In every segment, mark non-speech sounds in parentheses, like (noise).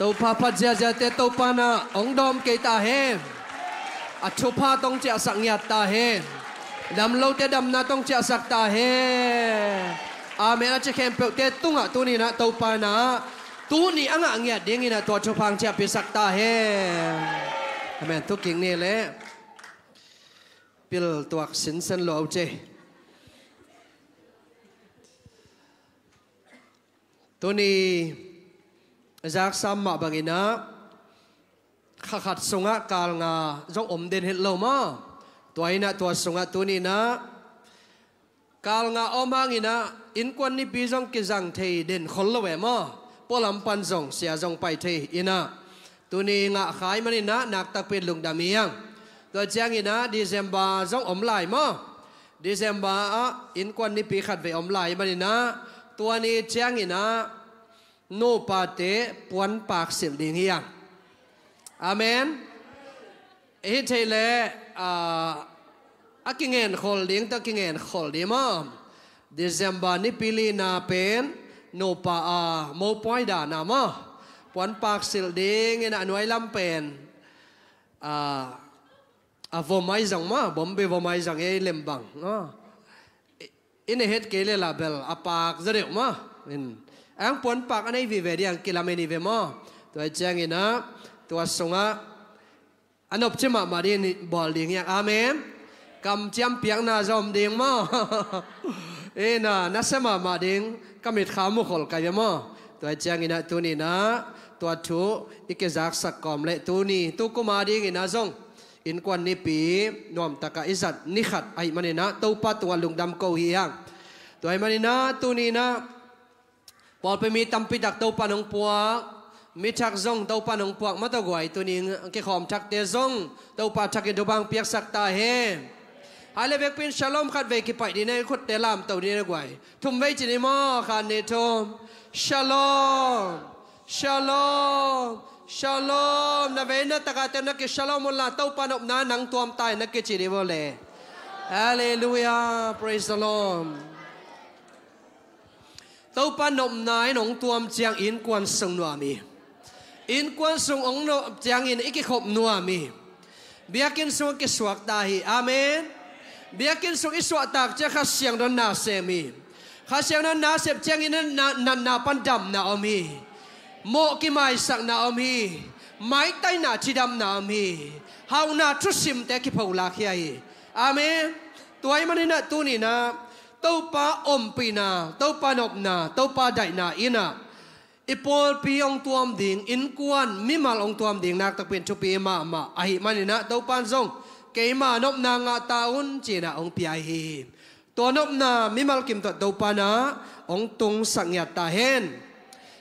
tàu pa pa zia zia te tàu pa na ông đom cây ta he à chu pa tông chia sắc nhạt ta he đam lâu te đam na tông chia sắc ta he amen à chỉ khem pe te tung à tu ni na tàu pa na. Tu ni ang ang nhạt ding na to chu pang chia pi sắc ta he amen tu kinh ni lẽ, pil tuak sin sen lo che. Tu ni จากสาำมาบางอินะขัดขัดสงะกาลงาจงอมเด่นเห็นเรามาตัวอินะตัวสงะตัวนี้นะกาลงาอมังอินะอินควนนี้ปีจงกิจังเทเด่นคนละเวมาปลัมปันจงเสียจงไปเทอินะตัวนี้งะขายมันินะนักตะเป็นลงดามียงตัวแจีงอินะดีเซมบาจงอมไหลมาดีเซมบาอินควนนี้ปีขัดไปอมไหลมันินะตัวนี้แจีงอินะ no pa te, puan pak sil ding hiang amen. Hi thei le, a a kingen khol ding ta kingen khol di ma. December ni pili na pen, no pa, a, mo poi da na ma. Puan pak sil ding na noi lam pen. A a vo mai zang ma, bom be vo mai zang e lem bang no in het ke le bel a pak zare ma. In อังปนปากอันนี้วิเวเดียงกิลาเมนิเวมอตัวแจ้งอินะตัวสงะอันอบเชมามาดีนบอลดิงอย่างอาเมนกำเจียเพียงนาจอมดิงมอเอ็นะนัสมามาดิงกำมิดขามุขลกายมอตัวแจ้งอินะตัวนี้นะตัวชูอีกจักสักกอมเละตัวนี้ตัวกุมาดิงอินะจงอินควันนี่ปีนอมตะกะอิสัตนิขัดไอมันนะตัวปัตัวลุงดำเกาเฮียงตัวไอมันนะตัวนี้นะ ปมีตำปิดักเต้าปานองปวกมีชักซงเต้าปานองปวกมาตะกวยตัวนี้เกี่ยขอมชักเตซงเต้าปาชักเกดบังเปียกสักตาเฮฮาเลเวกเป็นชาลอมขัดเวกิไปดีในขุดเตลามเต้าดีในกวยทุ่มไว้จีนมอคานเนทมชาลอมชาลอมชาลอมนาเวนัตกาเตนักชาลอมมุลลาเต้าปานอบนานังตัวมตายนักจีดีโวเลฮาเลลูยา praise the Lord ต้ปานมนายนงตัวมจียงอินกวนสงนัวมีอินกวนสงองโนจียง tâu pa om pi na tâu pa nộp na tâu pa dai na ina. Ipol pi ong tuam ding, in kuan mi mal ông tuam ding, nak tak pin chu pi ma ma. Ahi manina tâu pan zong. Ke ma nộp na nga taun chi na ong pi hi. To nộp na mi mal kim to tâu pa na, ong tung sang ya ta hen.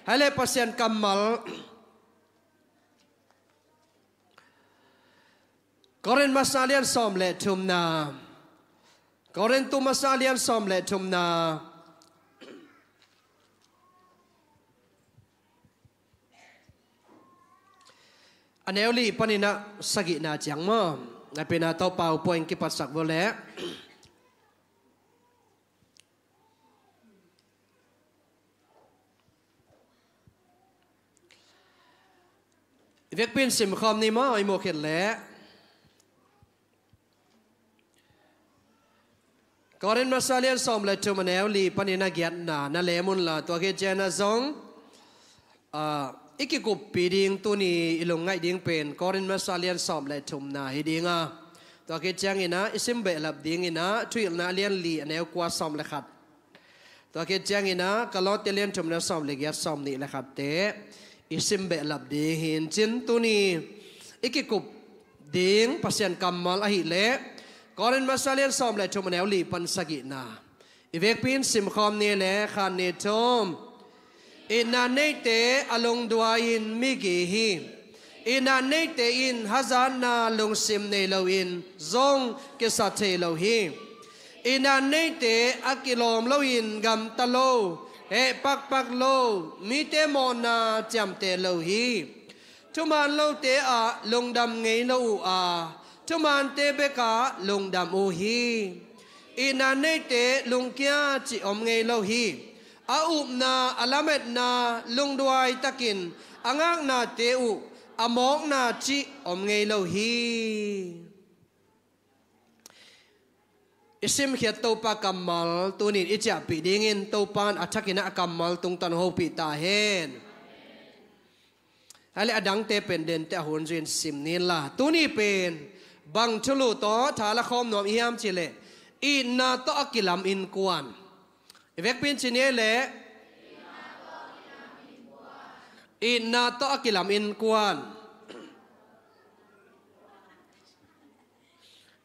Hale pasien kamal Korin masalian som le tum na. ก็เรนตุมาซาเลียนสอมเลทุมนาอันเอลีปนินะสกินาจังมอนัเป็นอาตอปาวปอยกิปัสสักโเลเวกเป็นสิมคอมนี่มอไอโมเข็ดแล้ ก็เรนมาซาเลียนสอมเลยจุมแนวลีปนินาเกียรตินานาเลมุนลาตัวเกจนาซองอีกกุบปีดิงตัวนี้อิลงไงดิงเป็นก็เรนมาซาเลียนสอมเลยจุมนาฮิดิงอะตัวเกจงอินะอิสิมเบลับดิงอินะทุยนาเลียนลีแนวกว่าสอมเลยรับตัวเกจงอินะก็ลอตเลียนจุมนาสอมเลยเกียรติสอมนี่หละครับเตอิสิมเบลับดิงเห็นจินตัวนี้อีกกุบดิงพัศยันกัมมาลอหิเล Korin masalian som le chum neu li pan sagi na. Ivek pin sim khom ni le khan ni tom. Ina nei te along duain migi hi. Ina nei te in hazan na lung sim nei lo in zong ke sa te lo hi. Ina nei te akilom lo in gam ta lo. He pak pak lo mi te mo na cham te lo hi. Tuman lo te a lung dam ngei lo u a. Tuman te beka lung dam u hi. Ina nei te lung kia chi om ngei lo hi. A up na alamet na lung duai takin angak na te u amok na chi om ngei lo hi isim khiat tau pa kamal tunin icha pi dingin tau pan athakina kamal tung tan ho pi ta hen hali adang te pen den te hun jin sim ni la tuni pen bang chulu to là khom nom chỉ chile in na to akilam in quan vek pin chine lệ. In na to akilam in quan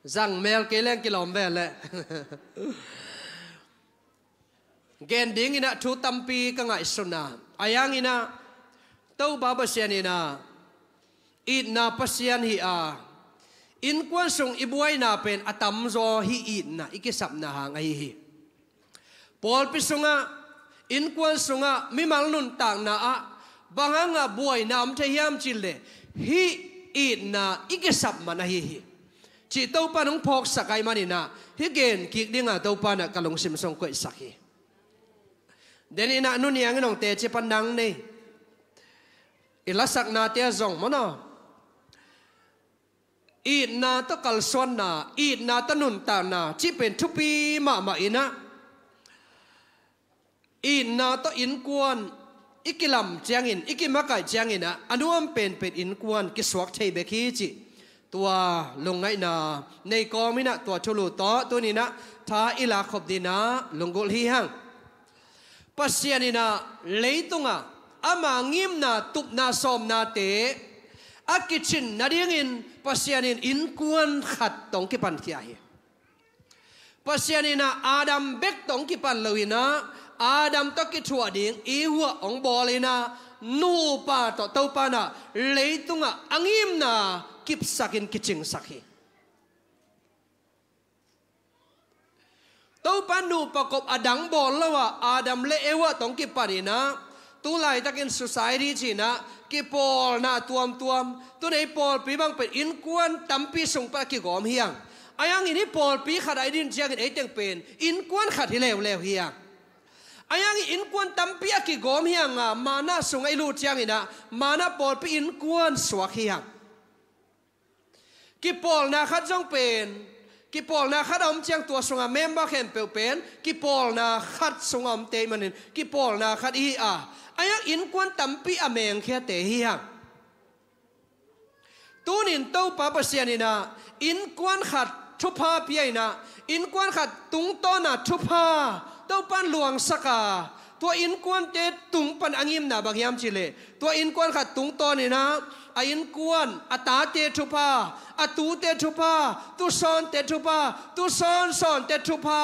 rằng mel ke leng kilom về lệ. (laughs) Gen ding ina thu tampi ka ngai suna ayang ina tau ba ba sian ina it na. Pasian hi a in quan sung ibuai na pen, atam zo hi i na, ikisap na hang ai hi. Pol pisunga, in quan sunga mi mal nun tang na a banganga buai nam te hiam chile hi i na ikisap mana hi hi. Chỉ tàu pa nong phok sakai mani na, hi gen kik dinga tàu pa na kalong sim song koi sakhi den ina nun yang nong te che pandang nei ila sak na te zong อีนาตะกัลสวนนาอีนาตะนุนตานาที่เป็นทุปีมามาอินะอีนาตะอินกวนอีกิลำเจียงอินอีกิมะไก่เจียงอินะอนนู้นเป็นเป็นอินกวนกิสวกเทเบคีจิตัวลงไงนาในกองมินะตัวชโลต่อตัวนี้นะท้าอิลาขบดีนะลงกุลฮีฮังปัสยานีนะเลยตุงอะอามางิมนาตุบนาสอมนาเต a kitchen na ding in pasian in in kuan khat tong ki pan kia hi pasian in adam bek tong ki pan lawina, adam to ki thua ding i hua ong bolina nu pa to to pa na leitunga angim na kip sakin kiching sakhi. To pa nu pa kop adang bol lawa, adam le ewa tong ki parina ตูไลตักินสุสัยคมจีนะกิปอลน่าตัวมตัวมตัวไหนปอลปีบังเป็นอินกวนตัมปีส่งปะกิกอมเฮียงไอ้ยังอินี่ปอลปีขัดไอ้ดินเชียงไอ้เตียงเป็นอินกวนขัดที่เลวเลวเฮียงไอ้ยังอินกวนตัมปีกี่กอมเฮียงอะมาน่าส่งไอ้ลูเชียงไอินะมาน่าปอลปีอินกวนสวกเฮียงกิปอลน่าขัดจ้องเป็น กิปอลนาขัดอมเจียงตัวสงามเมมบาเข็นเปลวเป็นกิปอลนาขัดสงามเตมันนกิปอลนาขัดอีอาอายังอินควนตัมปีอเมงแค่เตฮียงตูนินเต้าปาปเสียนินาอินควนขัดทุพาเปียนะอินควนขัดตุงต้นาทุพาเต้าปันหลวงสกาตัวอินควนเตตุงปันอังิมนาบางยามจิเลตัวอินควนขัดตุงต้นี่นะ อายินกวนอาตาเตทุพาอตูเตทุพาตุซอนเตทุพาตุซอนซอนเตทุพา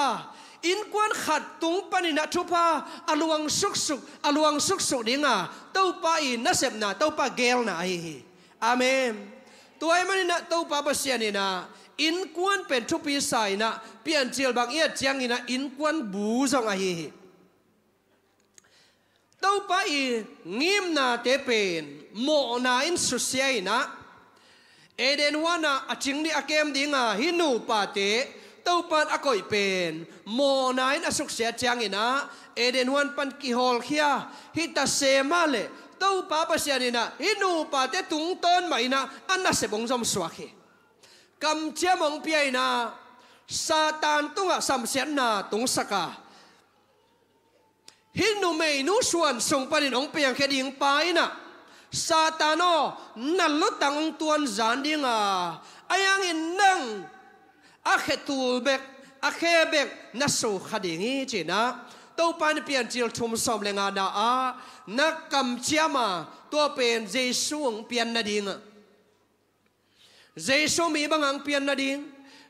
อินกวนขัดตุงปนินะทุพาอลวงสุกสุกอลวงสุกสุกดิงาเต้าปาอินนะเสบนาเต้าปาเกลนาไออาเมนตัวไอ้มันนะเต้าปาเปเสียนี่นะอินกวนเป็นทุพีสายนะเปลี่ยนเจียลบางเอียดเจียงนี่นะอินกวนบูซองไอ Tâu pa i ngim na te pen mo na in su na eden wana aching ni akem dinga hinu pa te Tâu pan akoi pen mo nain asuk sia chang ina eden wan pan ki hol khia hita se male tâu pa pa sia ni na hinu pa te tung ton mai na anna se bong som swa khi kam chia mong pi na satan tunga sam sian na tung saka hinu mei nu suan sung panin ong piang kheding pa ina satano nalo tang tuan a, ayang in nang a akhetul bek akhebek naso khadingi china to pan pian chil thum som lenga da a nakam chiama to pen jesu ang pian na dinga jesu mi bangang pian na ding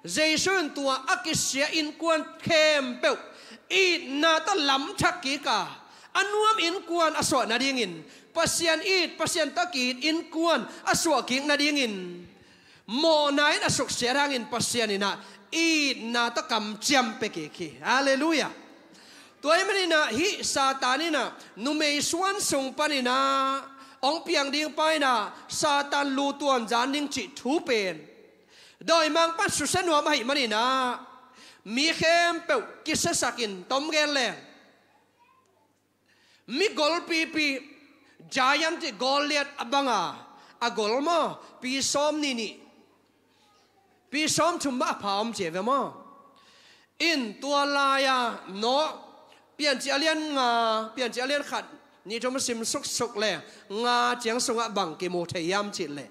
jesu tua akisya in kwan kem pe i na ta lam thaki ka. Anuam in kwan aso na dingin pasian it pasian takit in kuan aswa king na dingin mo nain asuk serangin pasian ina. It na ta kam chiam pe ke ki hallelujah. Toy manina hi satanina numei suan sung panina ong piang ding pai na satan lu tuan jan ding chi thu pen. Doi mang pa su wa mai manina mi khem pe kisa sakin tom gel le. Mi gol pi pi, giant goliat abanga. A gol mo, pi som ni ni. Pi som chum ba pham che ve mo. In tua la ya, no, pian chi alian nga, pian chi alian khat, ni chom sim suk suk le. Nga chiang sunga bang ki mo thai yam chi le.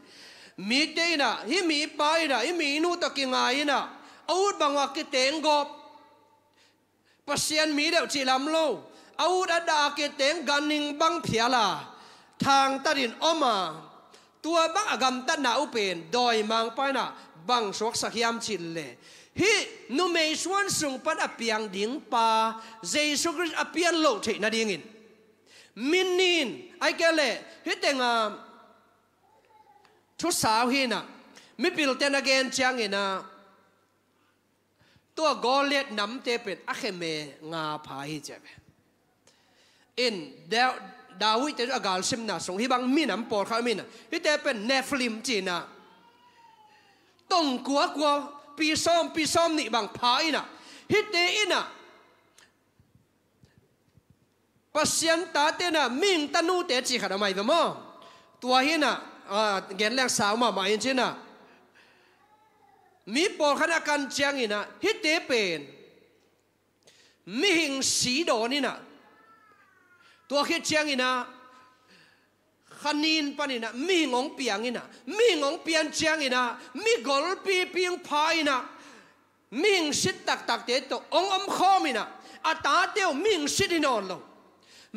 Mi te na hi mi pai na hi mi nu ta ki nga ina out bang wa ki teng gop pasian mi deuh chi lam lo out ada ki teng ganing bang phiala thang tarin oma à. tua bang à agam ta na upen doi mang pai na bang sok sakhiam chin le hi, nu mei suan sung pan apiang ding pa jesu christ à apian lo the na ding in. Min nin ai ke le hi tenga thu sao hi na mi pil ten again chang ina ตัวกอเลตน้ำเตเป็นอัคเมงาพายเจ็บอินเดวดาวิดจะอกาศเซมนาสงฮิบังมีน้ำปอดเขามีน่ะฮิเตเป็นเนฟลิมจีน่ะต้องกลัวกัวปีซ้อมปีซ้อมนี่บังพายน่ะฮิเตอินะปัสยันตาเตน่ะมิงตานูเตจิขัดอะไรบ้าตัวฮินะเอ่าเกณฑ์แรงสาวมาหมายจีน่ะ มีปอขณะกันเจียงนี่นะฮิตเตเป็นมีหิงสีดอนี่นะตัวคิดเจียงนี่นะขนินปนี่นะมีงงเปียงนี่นะมีงงเปียงเจียงนี่นะมีกอลปีเปียงพายนะมีหิงสิตักตักเตโตองอมคอมินะอาตาเตียวมีหิงสิดินอนลง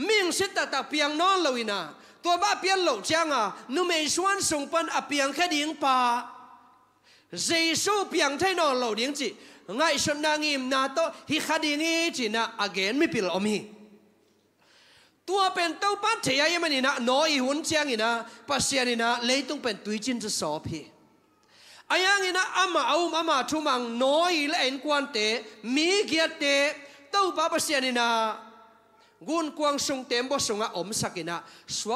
มีหิงสิตักตักเปียงนอนลงนะตัวบ้าเปียงหลงเจียงอะนุเมชวนสงปันอเปียงแค่ดิ่งปา อินะกิจอมสุกสุกินะน้อยอมินะตัวคิดจังเทระเตอมินะอับรามอมินะไอแซคยากอบอมสุกินะดาวิอมสุกินดาวิส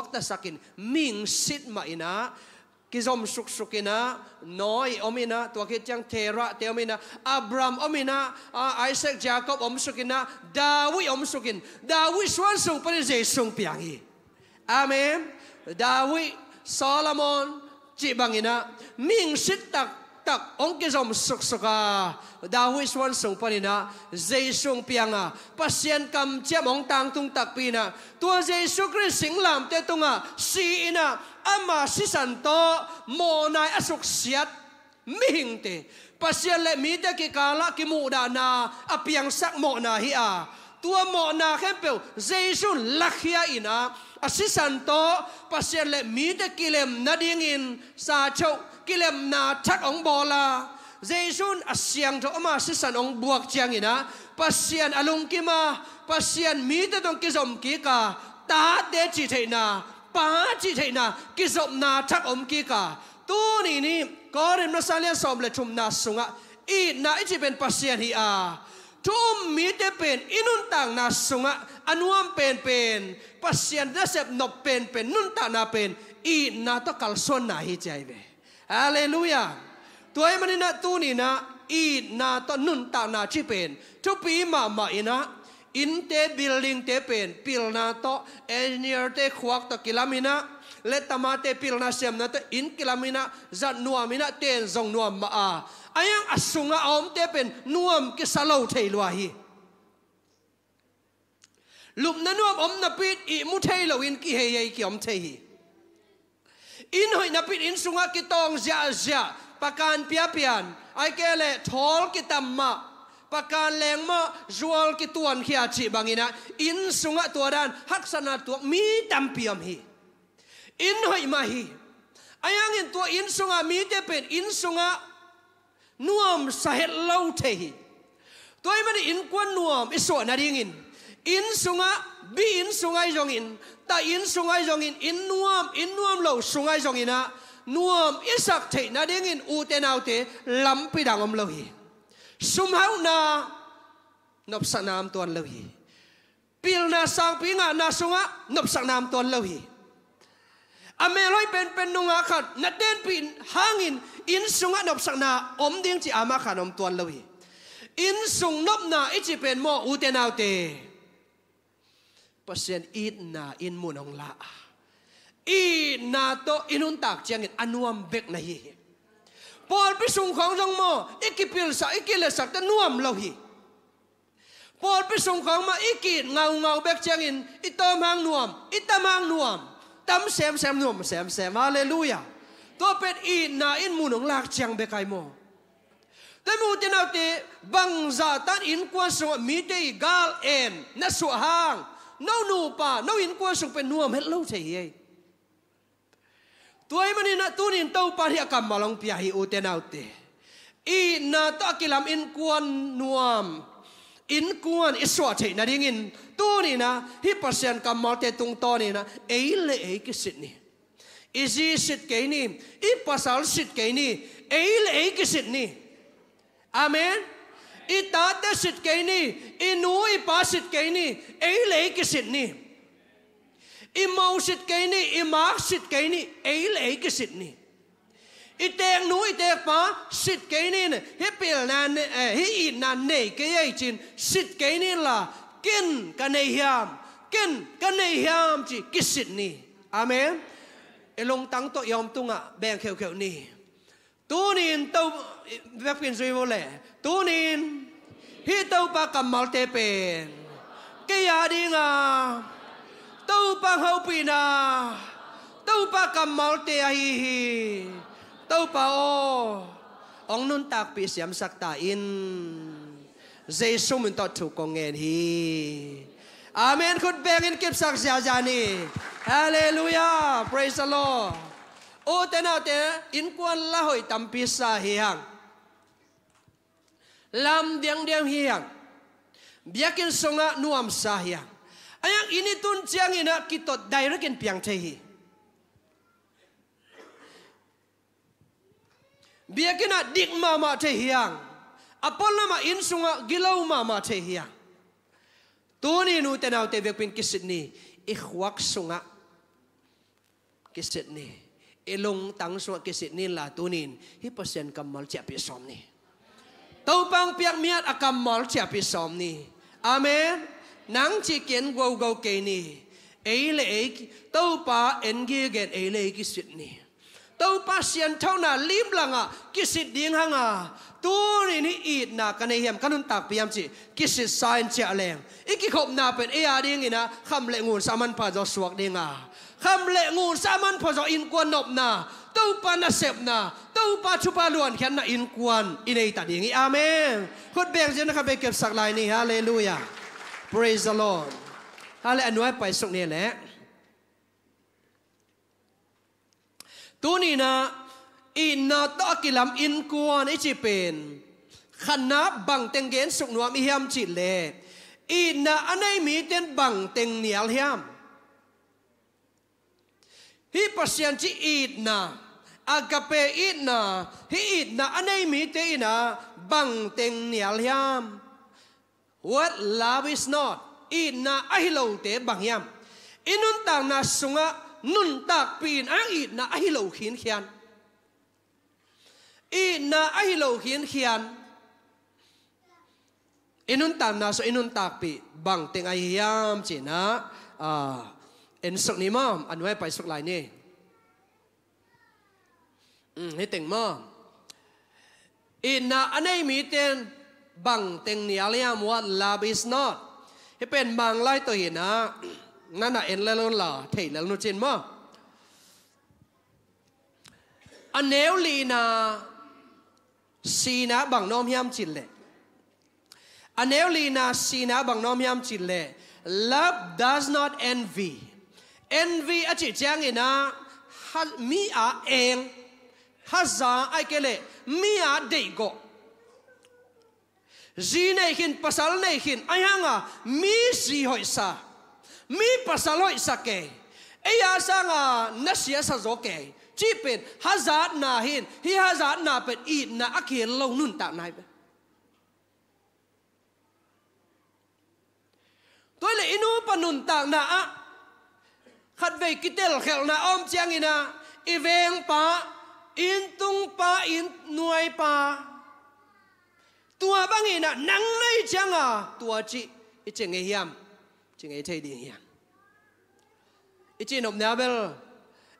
วน kizom suk sukina noi omina tua kitiang tera te omina Abraham omina Isaac Jacob om sukina Dawi om sukin Dawi suan sung pada Jesung piangi Amen. Dawi Solomon cibangina ming sitak tak ong ke zom suk suka dawi swan sung panina piang pianga pasien kam che mong tang tung tak pina tua jaisu christ sing lam te tunga si ina ama si san to, mo nai asuk siat, mi hing te. Pasien le mi te ki kala ki mu da na apiang sak mo na hi a. Tua mo na khem pe jaisu lakhia ina asisan to, pasien le mi te kilem na dingin sa chau กิเลมนาทัดองบอลาเจสุนอาเสียงทอมาสิสันองบวกเจียงอินะปัสเซีนอลุงกิมาปัสเซีนมีแต่ต้องกิจอมกิกาตาเดจิเทนาป้าจิเทนากิจอมนาทัดอมกิกาตัวนี้นี่ก็เรียนมาสาเลียสอมเลยชุมนาสุงะอีน่าอิจิเป็นปัสเซีนฮีอาทุมมีแต่เป็นอินุนต่างนาสุงะอันวมเป็นเป็นปัสเซียนเดเซบนบเป็นเป็นนุนต่างนาเป็นอีน่าต้องกัลส่วนนาฮิใจเว ฮาเลลูยาตัวเอ้มันนี่นะตูนี่นะอีนาตอนนุนตานาชิเป็นทุกปีมามาอีนะอินเตบิลลิงเตเป็นปิลนาโตเอนเนียร์เตควักตะกิลามินะเลตมาเตปิลนาเซมนาเตอินกิลามินะจัดนัวมินะเตนจงนัวมาอาอยังอสุงออมเตเป็นนัวมกิสลาวเทลวาฮีลุมนันวมอมนปิดอิมุเทลวินกิเฮยกิอมเทฮี inhoi na pit in sunga ki tong zia zia. Pakan pia pian ai ke le thol Kitam ma. Pakan leng ma, zual Kituan khia chi bangina. In sunga tua dan hak sana tu mi tam piam hi. In hoi ma hi. Ayang in tua in sunga, mi te pen in sunga, nuam sahet lau te hi. Toy mani in kwan nuam, iso na ringin. In sunga bi in sungai jong in ta in sungai jong in in nuam in nuam lo sungai jong in a nuam isak thei na ding in u te nau te lam pi dang om lo hi sum hau na nop sa nam tuan lo hi pil na sang pi nga na sunga nop sa nam tuan lo hi a me loi pen pen nu nga khat na den pin hangin in sunga nop sa na om ding chi ama khan om tuan lo hi in sung nop na ichi pen mo u te nau te pasien it na in munong la. I na to inun tak chiang in anuam bek na hi. Paul pi sung khong rong mo, ikipil sa, ikile sak ta nuam lo hi. Paul pi sung khong ma ikit ngau ngau bek chiang in itom hang nuam, itam hang nuam. Tam sem sem nuam, sem sem. Hallelujah. To pet i na in munong lak chiang bekai mo. Te mu te nau te, bang za in kwa so mi te gal en su hang no nu pa no in kwa sung pe nuam het lo che ye tuai mani na tu nin tau pa hi akam malong pia hi u te nau te i na ta kilam in kwan nuam in kuan iswa che na ding in tu ni na hi pasien kam mal te tung to ni na ei le ei ki sit ni izi sit ke ni i pasal sit ke ni ei le ei ki sit ni amen ít ta te sit cái ní, ít nuôi ít pa sit cái ní, ấy lấy cái ki ní, ít mau sit ke ni i mak sit ke ni ei le ei ki sit ni i teng nu i tek pa sit ke ni hi pil na hết i na nei cái ấy chín, sit cái ní là kin cái này hiam kin cái này hiam chi cái sit ní, amen. Elong tang to yom tunga bèn khéo khéo ní, tu nin tau vek kinh duy vô lệ hi tau pa kam mal te pen. Ke ya đi nga. Tau pa hau pi na. Tau pa kam mal te hi hi. Tau pa o. Ong nun tak pi siam sak ta in. Giêsu mun tot thu kong ngen hi. Amen. Khut beng in kip sak sia jani Hallelujah. Praise the Lord. O thế nào in kwan la hoi tâm pi sa hi hang lam diang diang hi hang biakin songa nuam sa hi hang ayang ini tun chiang ina kitot direct in piang the hi biakina dik mama the hiang apol ma in sunga gilau mama the hiang tuni nu te nau te vek pin kisit ni. Ikhwak sunga kisit ni. Ilong tang sunga kisit ni la tunin. Hi pasen kamal chia pi som ni tau pang piak miat akamal chia pi som ni. Amen. Nang chi kiến go go ke ni. Ấy lệ ấy tau pa en gi gen lệ kích sít ni. Tâu pa sian thau na lim sít kisit ding hanga tu ni ni it na kan cái kanun tak piam chi kisit sign cha leng. Iki khop na pen e ading ina, kham le ngun saman pa jo suak คำเละงูสามันพอจอินกวนนบนาตู้ปานาเสบนาตู้ปาชุปาลวนแค่นาอินกวนอินไอตัดอย่างนี้อาเมนคุณเบงเจนะครับไปเก็บสักลายนี่ฮาเลลูยา praise the Lord ฮาเลอนุไอไปสุกเนี่ยแหละตัวนี้นะอินนาตอกิลัมอินกวนไอจีเป็นขนาบังเต็งเกนสุกนวมอิฮามจิเลอินนาอันไหนมีเต็นบังเต็งเหนียวเฮียม hi pasian chi it na. Agape it na. Hi it na. Anai mi te ina bang teng nial hiam what love is not. It na. Ahilo te bang hiam inun tang na sunga, nun tak pin ang i na. Ai lo hin khian i na. Ai lo hin khian inun tam na. So inun tak pi. Bang teng เอ็นสุกนี้มอมอันไว้ไปสุกลายนี่อืมให้เต็งม่มอินนะอันนี้มีเต็นบังเต็งเนียเลียมว่า love is not ให้เป็นบางไล่ตัวเห็นนะนั่นน่ะเอ็นแล้วล่ะเทแล้วนู่นเจนมออันเนวลีนาซีน่ะบังน้อมยามจินเลยอันเนวลีนาซีน่ะบังน้อมยามจินเลย love does not envy envy a chỉ chang ina ha mi a eng ha za ai ke le mi a để go zi nei hin pasal nei hin ai hanga, mi si hoi sa mi pasaloi sake a, sanga nasia sa chipen, ha giờ na hin hi ha za na pet i na akhi lâu nun tạo nai bên tôi lại inu panun ta na a khát về cái tel khel na om chiang ina. Iveng pa, in tung pa, in nuai pa. Tua bang ina, nang nay chang a tua chi icheng e hiam. Chừng ấy e thấy đi hiền ít chừng nộp nhà bel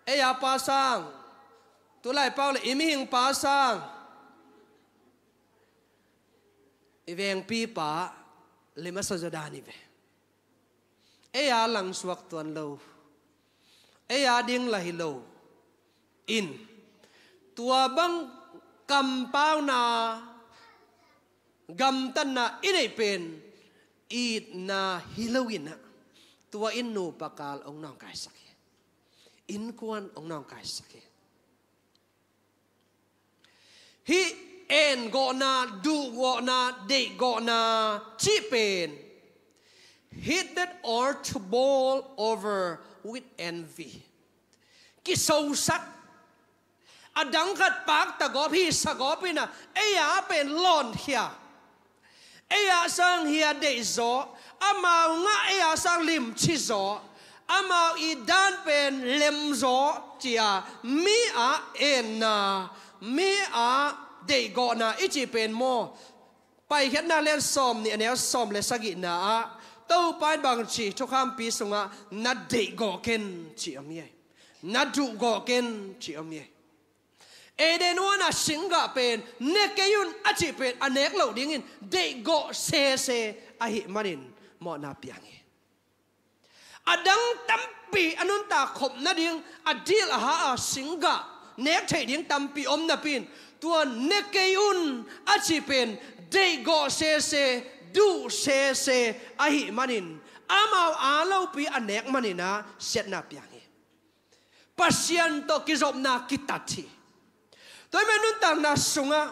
e ai à pa sang. Tu lại bao là im hình pa sang. Iveng pi pa lima sa jadani ve. Ai à lang suak tuan lâu ai à ding la hi lâu in. Tua bang cầm bao na gam tan na inay pen it na hilawin na. Tua in no pakal ong nang kai sakhi in kuan ong nang kai sakhi hi, en go na, du go na, de go na chi pen hit that or to bowl over with envy. Ki sâu sắc. Adang khat pak ta go phi sa go pi na e ya pen lon hia e ya sang hia de zo amao nga e ya sang lim chi zo amao i dan pen lem zo chia mi a en à. na mi a de go na i chi pen mo pai khet na len som ni anel som le sagi na tâu pai bằng chỉ cho kham pi sunga, na de go ken chi am ye. Na dụ go ken chi am ye. Eden wana singa pen, ne kayun achi pen anek lo dingin de go se se ahi manin mo na piangi adang tampi anun ta khop na ding adil ha a singa nek thei ding tampi om na pin. Tua ne kayun achi pen, de go se se du se se ahi manin. Amau alo pi anek manina set na piangi e. pasien to kizom na kitati tôi menun tang na sunga.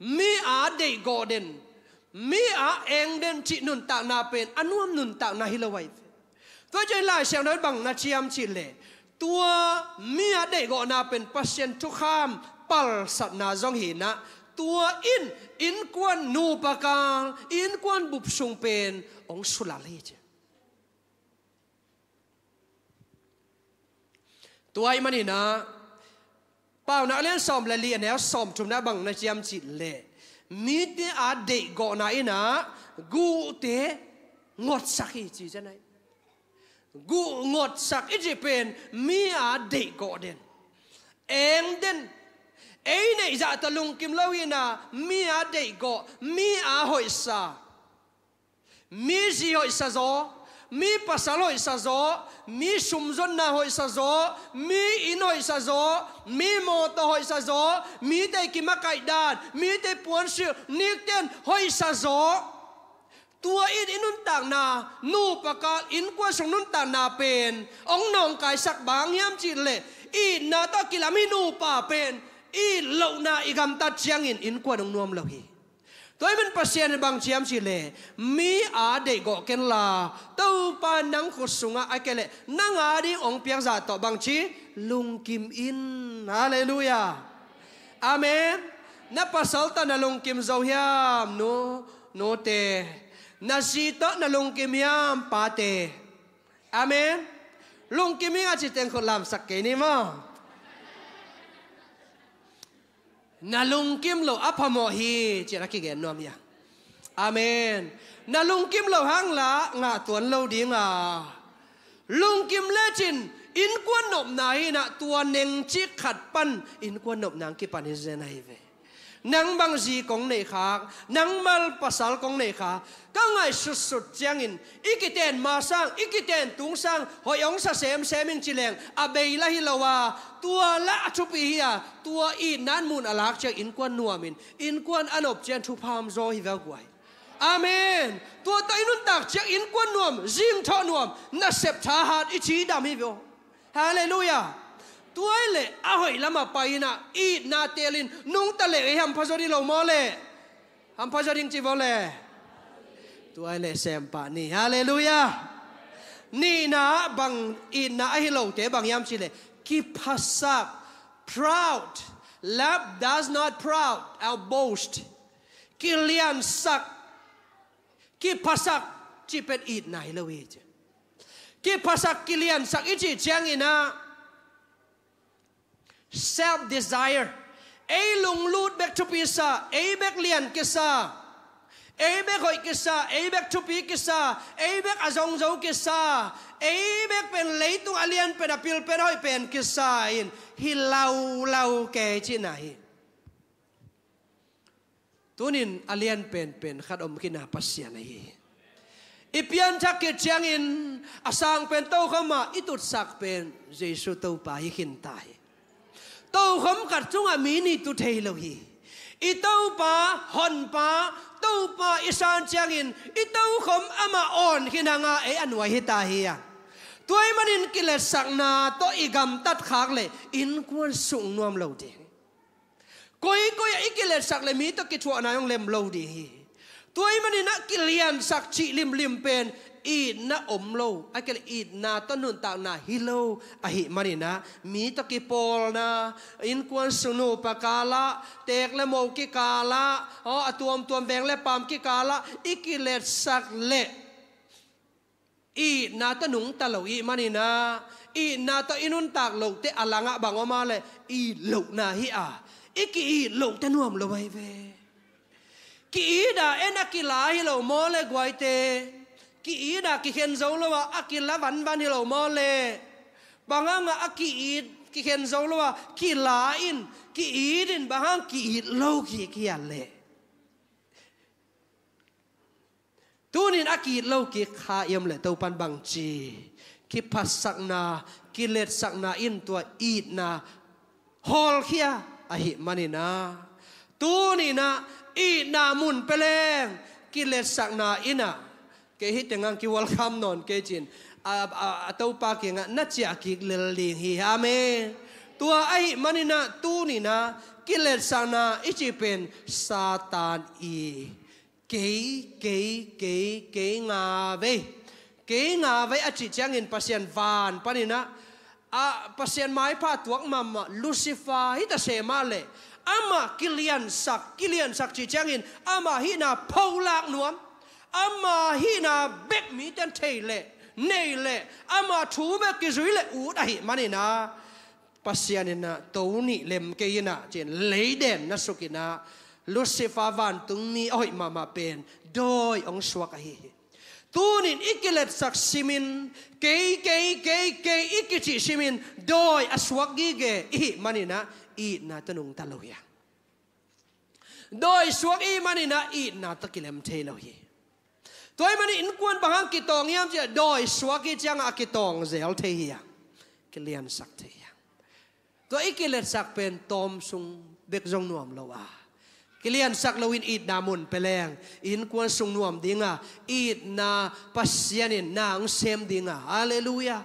Mi a de golden mi a eng den chi nun tang na pen. Anuam nun tang na hilawai tôi chơi lại xem nói bằng na chiam chi lệ tua mi a de go na pen. Pasien tu kham pal sat na zong hi na tua in in quan nu pakang in quan bup sung pen, ong sulali che. Tuai mani na pau na len som la li ne som chum na bang na chiam chi le. Mi te a de go na ina, gu te ngot sakhi chi janai gu ngot sak i ji pen, mi a de go den. Eng den ấy này za ta lùng kim lâu yên à, mi à đệ gọ mi à hội sa mi gì hội sa gió mi pasal hội sa gió mi sumzon na hội sa gió mi in hội sa gió mi mô ta hội sa gió mi te ki cải đàn mi te puan shi niết ten hội sa gió. Tua in inun tang na nu pakal in qua sung nun tang na pen ong nong kai sak bang yam chi le in na ta kilami nu pa pen i lo na igam ta chiang in in kwa dong nuam lo hi. Tôi mình pasien bang chiam chi le mi a de go ken la tàu pa nang khu sunga a lệ, nang a di ong piang za to bang chi lung kim in. Hallelujah. Amen. Na pasal ta na lung kim zo hiam no no te. Na si to na lung kim yam pa te. Amen. Lung kim a chi ten khu lam sak ke ni mo. Na lung kim lo apamo hi chỉ là cái gen nom ya. Amen. Na lung kim lo hang la, nga tuan lo ding a. Lung kim le chin, in quan nộp này na tuan neng chi khát pan, in quan nộp nang ki pan hi zen hai ve. นังบางจีกงในขานังมัลปาษากงในขาก็ไงสุดสุดจังอินอีกิเตนมาสร้างอีกิเตนตุงสร้างหอยองสะเสมเสมินจิเลงอเบยละฮิลาวาตัวละชุปีฮียตัวอีนั้นมูนอลักเจอินกวนนัวมินอินกวนอนอบเจนทุพามโซฮิเวกวยอาเมนตัวไตนุนตักเจอินกวนนัวมจิงทอนัวมนัสเสพทาหาดอิชีดามิโวฮาเลลูยา tuổi lệ à hội làm mà bay na telin nung ta lệ ham phá đi lâu mò lệ. Ham phajori chỉ vô lệ. Tuổi lệ xem pa ni, hallelujah. Ni na bang y na hi lâu tế bang yam chỉ lệ. Keep us up, proud. Lab does not proud, our boast. Kilian sak ki pasak chi pet it nai lo wi ki pasak ki lian sak i chi chang ina self desire ấy lung lut bek chụp pi ấy ei bek lian sa, ấy bé gọi cái sa, ấy bé chụp cái sa, ấy bé azong dấu cái sa, ấy bé pen lấy tung alien pen apil pen hỏi pen cái sa in hi lau lau cái chi này tunin alien pen pen khát om kina pasya này ipian chắc cái chiang in asang pen tàu khama itut sak pen Giêsu tàu pa hi hin tai ตัวผมกัดจงอามีนี่ตุเทลฮีอีตัวป้าฮอนป้าตัวป้าอีสานเจียงินอีตัวผมอามาออนขินางาเออันวยเฮิตาเฮียตัวมันอินกิเลสสักนาตัวอีกัมตัดขากเลยอินควรสูงนวมเราดงก้อยก้อยอีกิเลสสักเลยมีตัวกิจวัตรนายองเลมเราดีตัวมันอินกิเลียนสักจีลิมลิมเป็น ít na om lâu, ai cái ít na to nun ta na hi lâu, a hi mani na mi to ki pol na. In kwan sunu pakala tek le mo ki kala o atuam tuam beng le pam ki kala ikilet sak le. I na to nung ta lo i mani na. I na to inun tak lo te alanga bangoma le. I lo na hi a. Iki i lo te nuam lo vai ve. Ki da ena ki la hi lo mo le gwai te ki i đã ki khen dấu lo wa à? akil à, lá vắn van hi lo lệ bằng banga nga à, aki i ki khen dấu lo à? Ki lá in. Ki i din bang ki i lo ki ki ya le tunin aki lo ki khá yếm le tàu pan bằng chi ki pas sắc na ki let sắc na, in tua ít na. Hol kia a hi mani na tu ni na ít na mun peleng ki let sắc na ina ke hi tengang ki welcome non ke chin a to pa ki nga na chia ki lel ling hi tua ai mani na tu ni na ki let sak na i chi pen satan i. Ke ke ke ke nga ve ke nga ve a chi chang in pasien van panina. A pasien mai pa tuak mama lucifer hi se ama kilian sak kilian sak chi changin ama hi na paulak nuam ama hina bek mi ten thei le, nei le. Ama thu me ki zui le u da hi mani na. Pasian na to ni lem ke ina chen leiden na sukina lucifer van tung ni oi mama pen. Doi ong swak hi tunin ikilet sak simin. Ke ke ke ke ikichi simin. Doi aswak gige i manina i na tanung taloya doi swak i manina i na takilem thelo hi toy mani in kwan bahang kitong yam che doi swak i chang a kitong zel the hi kilian sak the ya to ikilet sak pen tom sung bek jong nuam lowa kilian à. sak lawin it namun peleng in kwan sung nuam dinga it na pasyanin na ang sem dinga hallelujah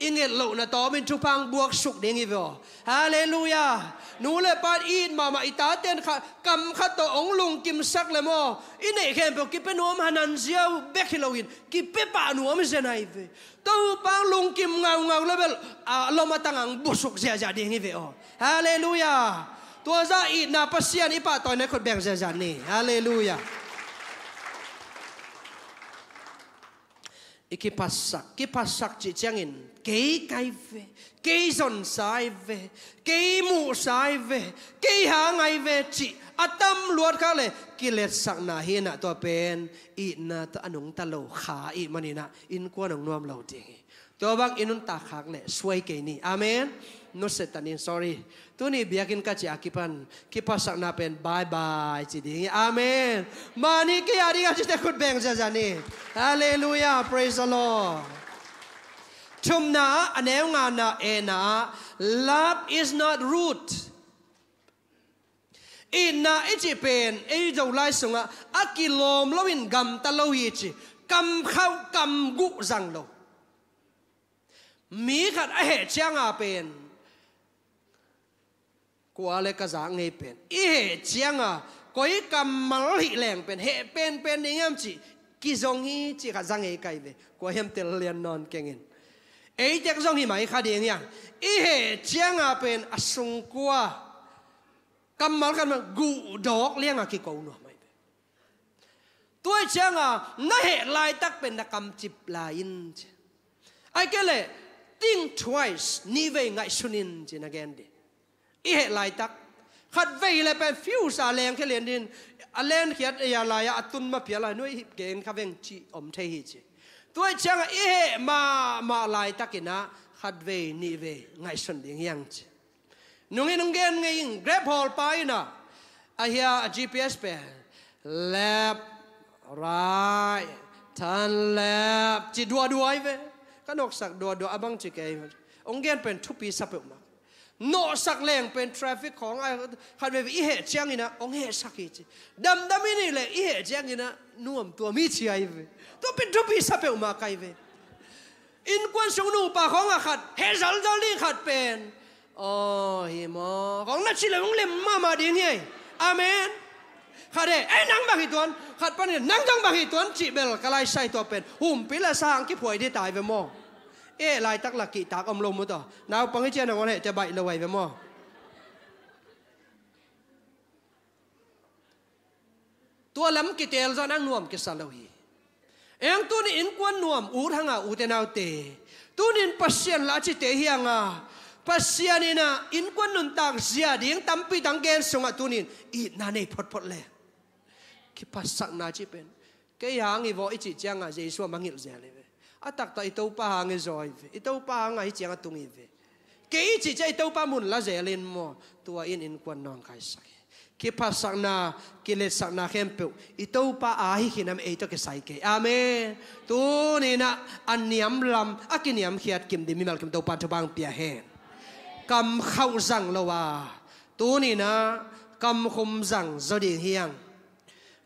inget lo na to min chupang buak suk ding ivo hallelujah nu le pat in mama ita ten kha kam kha to ong lung kim sak le mo ine khem po ki pe nuam hanan ziau bek hilowin ki pe pa nuam zenai ve to pang lung kim ngau ngau level a lo matangang busuk zia zia ding ivo hallelujah ตัวซาอีนาปัสยานิปาตอนนี้คนแบ่งเสียจานนี่ฮาเลลูยา iki pasak ki pasak chi changin. Ke kai ve ke son sai ve ke mu sai ve ke ha ngai ve chi atam luat kha le ki let sak na hi na to pen i na ta anung ta lo kha i mani na. In ko nong nom lo ding to bang inun ta khak ne suai ke ni. Amen no set tanin sorry. Tu ni biakin ka chi akipan. Kipa sakna pen, bye bye, chi amen. Mani ki ari ka chi te khut beng ja jani hallelujah, praise the lord. Chum na, aneu nga na ena love is not root. Ina ichi pen e zo lai sunga akilom lowin gam ta lo hi chi, kam khau, kam gu zang lo. Mi khat a he chang a pen qua lê cả giá nghe bên ý hệ chiang à có ý cầm mà lì lèng bên hệ bên bên đi em chỉ kí dòng hi chỉ cả dạng nghe cái về qua em tiền liền non kinh in ấy chắc dòng hi mấy khá điên nhá ý hệ chiang à bên asung qua cầm mà cầm gu đọc liền à kí câu nó mày tôi chiang à nó hệ lại tắc bên là cầm chip lại in ai cái lệ think twice, ni về ngại sunin chỉ na gen đi อีเหตไรตักขัดเวยเลยเป็นฟิวซาแรงแค่เรียนดินอเลนเขียนอะไรยอตุนมาเพียะไรนุ้ยเกณฑ์ขับเวงจีอมเทหิจีตัวเชียงอีเหมามาลายตักินะขัดเวนี่เวไงส่วนเดียงยังจีนุ่งนุ่งเกณฑ์ไงเกรบฮอลไปนะอเฮียจีพีเอสเป็นแลบร้ายทันแลบจีดัวดัวไอเวก็นกสักดัวดัวอบังจีเกย์องเกณฑ์เป็นทุกปีสับเปอมา โนสักแรงเป็นทราฟิกของไอ้ขัดเวอีเหตุเจียงนี่นะองเหตุสักอีจีดำดำนี่เลยอีเหตุเจียงนี่นะนุ่มตัวมีเชียไอ้เวตัวเป็นทุปีสับเปอมาไกเวอินควนสงนูป่าของอาขัดเฮซัลจอลี่ขัดเป็นโอ้ฮิมอของนักชิลงเล่มมามาดีไงอาเมนขัดเอ้นังบางตัวขัดปนนังจังบางตัวจีเบลกลายใส่ตัวเป็นหุ่มปิละสร้างกี่ผวยที่ตายไปมอ เอ้ลายตักลักกีตากอมลมมุตอนาวปังให้เจนวันเหจะใบละไว้ไปมอตัวลำกิเตลจะนั่งนวมกิสัลวีเองตัวนี้อินกวนนวมอูทั้งอ่ะอูเตนาวเตตัวนี้ปัสเซียนลาจิเตเฮียงอ่ะปัสเซียนี่นะอินกวนนุนตังเสียดิ้งตั้มปีตังเกนสงอ่ะตัวนี้อีนานี่พดพดเลยคิปัสสักนาจิเป็นก็ยังอีวออิจิจังอ่ะเจสัวมังอิลเจเลย atak ta ito pa hangi zoi ve. Ito pa hang ai chiang atungi ve. Ke chi chai ito pa mun la zelin mo. Tua in in kwan nong kai sai ke. Pa sak na, ke le sak na khem pe ito pa a hi kinam e to ke sai ke. Amen. Tu ni na an niam lam akiniam khiat kim di mi mal kim to pa to bang pia hen. Kam khau zang lo wa. Tu ni na, kam khum zang zo di hiang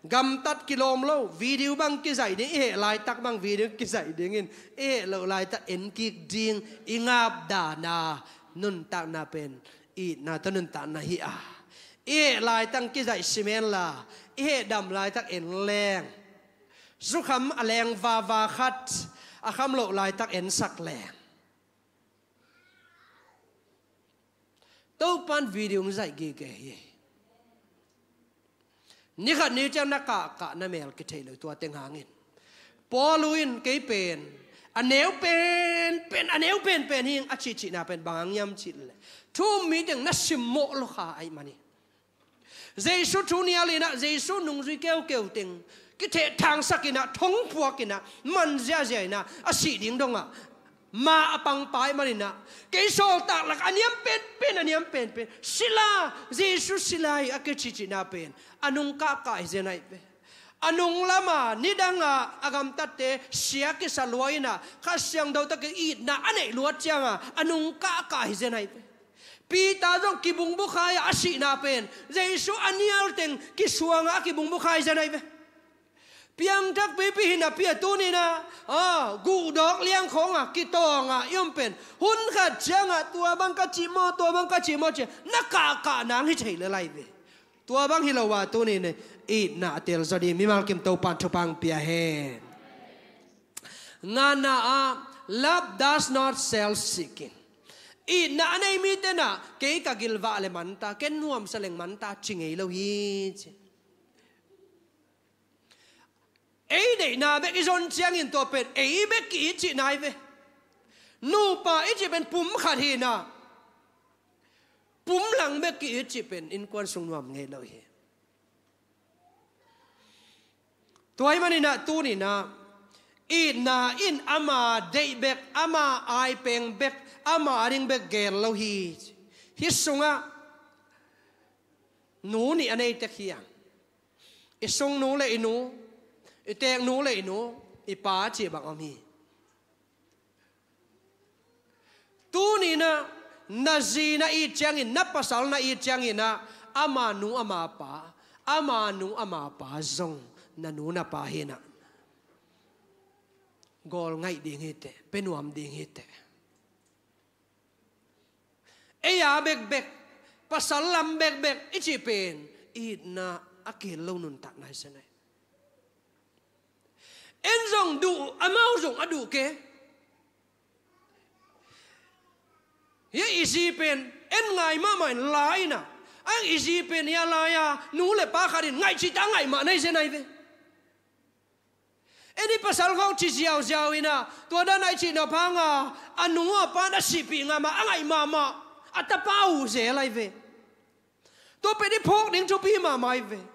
gam tắt kilom lo video bang ki zai ding e lai tak bang video ki zai ding in e lo lai ta en ki ding ingap da na nun ta na pen i na ta nun ta na hi a e lai tang ki zai simen la e dam lai tak en leng. Su kham a à leng va va khat a à kham lo lai tak en sak leng. Tâu pan video zai ge นี่ขันนี้เจ้านักกะกะนั่เมลกิเทเลยตัวเต็งหางินปอลุยนเกยเป็นอันเนวเป็นเป็นอันเนวเป็นเป็นหิงอาชิจินาเป็นบางยำจิเลยทุ่มมีดึงนัชิมโมโลคาไอมานนี่เจสุทูนียลีนะเจสุนุงจุยเกลเกลติงกิเททางสักินะทงพวกินะมันเจ้าเจนะอาศิดิงดงอะ ma apang pai marina. Ke sol tak lak aniam pen pen aniam pen pen. Sila jesus sila i akechi na pen. Anung ka ka zenai pe. Anung lama nidanga agam tatte sia ke salwaina ka siang do ta ke i na ane luat changa anung ka ka zenai pe. Pi ta jong ki bung bu khai asi na pen. Jesu anial teng ki suanga ki bung bu khai zenai pe piang thak pi pi hina pia tu ni na. À gu dok liang khong à ki tong à yom pen. Hun kha chang à tua bang ka chi mo, tua bang ka chi mo che, na ka ka nang hi chei le lai ve. Tua bang hi lo wa tu ni ne, i na tel zo di, mi mal kim to pan thu pang pia he. Nga na a love does not self seeking. I na nei mi te na ke ka gilwa le man ta, ken nuam sa leng man ta, chingei lo hi che ấy để na bé cái zon chiang in to pet ấy bé kỹ chị này về. Nu pa ấy chỉ bên pum khát hi na pum lang bé kỹ chị bên in quan sung nuam nghe lời hi tuai mani na tu ni na in na in ama day bek ama ai peng bek ama ring bek ger lo hi hi sunga nu ni anei te khiang isung à. nu le inu i tek nu le nu, i pa chi bang am tu ni na na zi na i chang in na pasal na i chang in na, ama nu ama pa, ama nu ama pa zong, na nu na pa hi na. Gol ngai ding hi te, penuam ding hi te. E ya bek bek pasal lam bek bek, i chi pen, i na akil lo nun tak nai sanai en rong du amau rong adu ke ye isi pen en ngai ma mai lai na ang isi pen ya la ya nu le pa kharin ngai chi ta ngai ma nai se nai ve eni pasal gau chi jiao jiao ina to da nai chi na pa nga anu pa na si pi nga ma angai ma ma atapau se lai ve to pe ni phok ning chu pi ma mai ve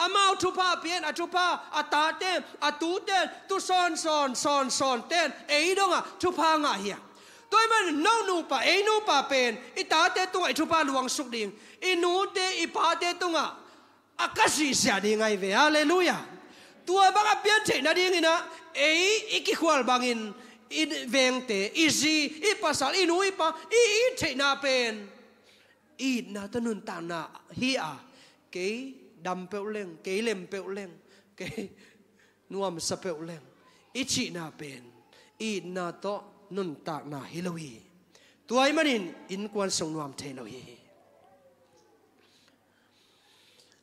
amau tupa pien atupa atate atuten tu son son son son ten. Eidonga tupa nga hia tôi mà nâu nu pa ei nu pa pen. Itate tu ai tupa luang suk ding. Inu te ipate tu nga akasi sia đi ngay về, hallelujah. Tua baka pian che na ding ina ei ikikwal bangin in veng te easy ipasal inu ipa i i che na pen. Na tân ta na hi cái ดำเปลเลงเกลเลมเปลเลงเกนวมสเปลเลงอิจินาเป็นอีนาโตนุนตากนาฮิโลวีตัวไอ้มันินอินกวนสงนวมเทโลวี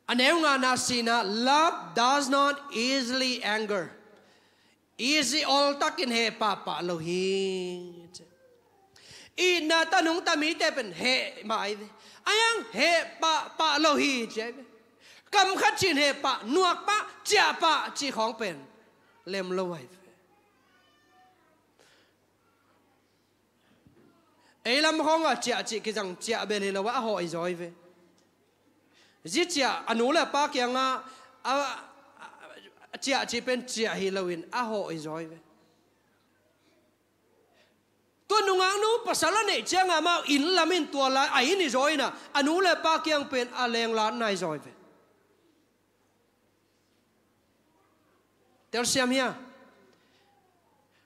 อันเอวงานาสีนา love does not easily anger easy all ตักินเฮปาปะโลฮีอีนาตานุงตามีเตเป็นเฮมาไอ้ยังเฮปะปะโลฮีใช่ takin cầm khát chín he pa nuộc pa chia pa chỉ khong bền lem lo ấy làm không à chia chỉ cái rằng chia bền này là quá hỏi giỏi về giết chia anh uống là ba kia ngà à chia chỉ bên hi lâu in à hỏi giỏi về tôi nung ang nu pasala ne chang mau in lamin tua la ai ni anh na là ba kia kyang bền a leng lá này giỏi về tel siam hia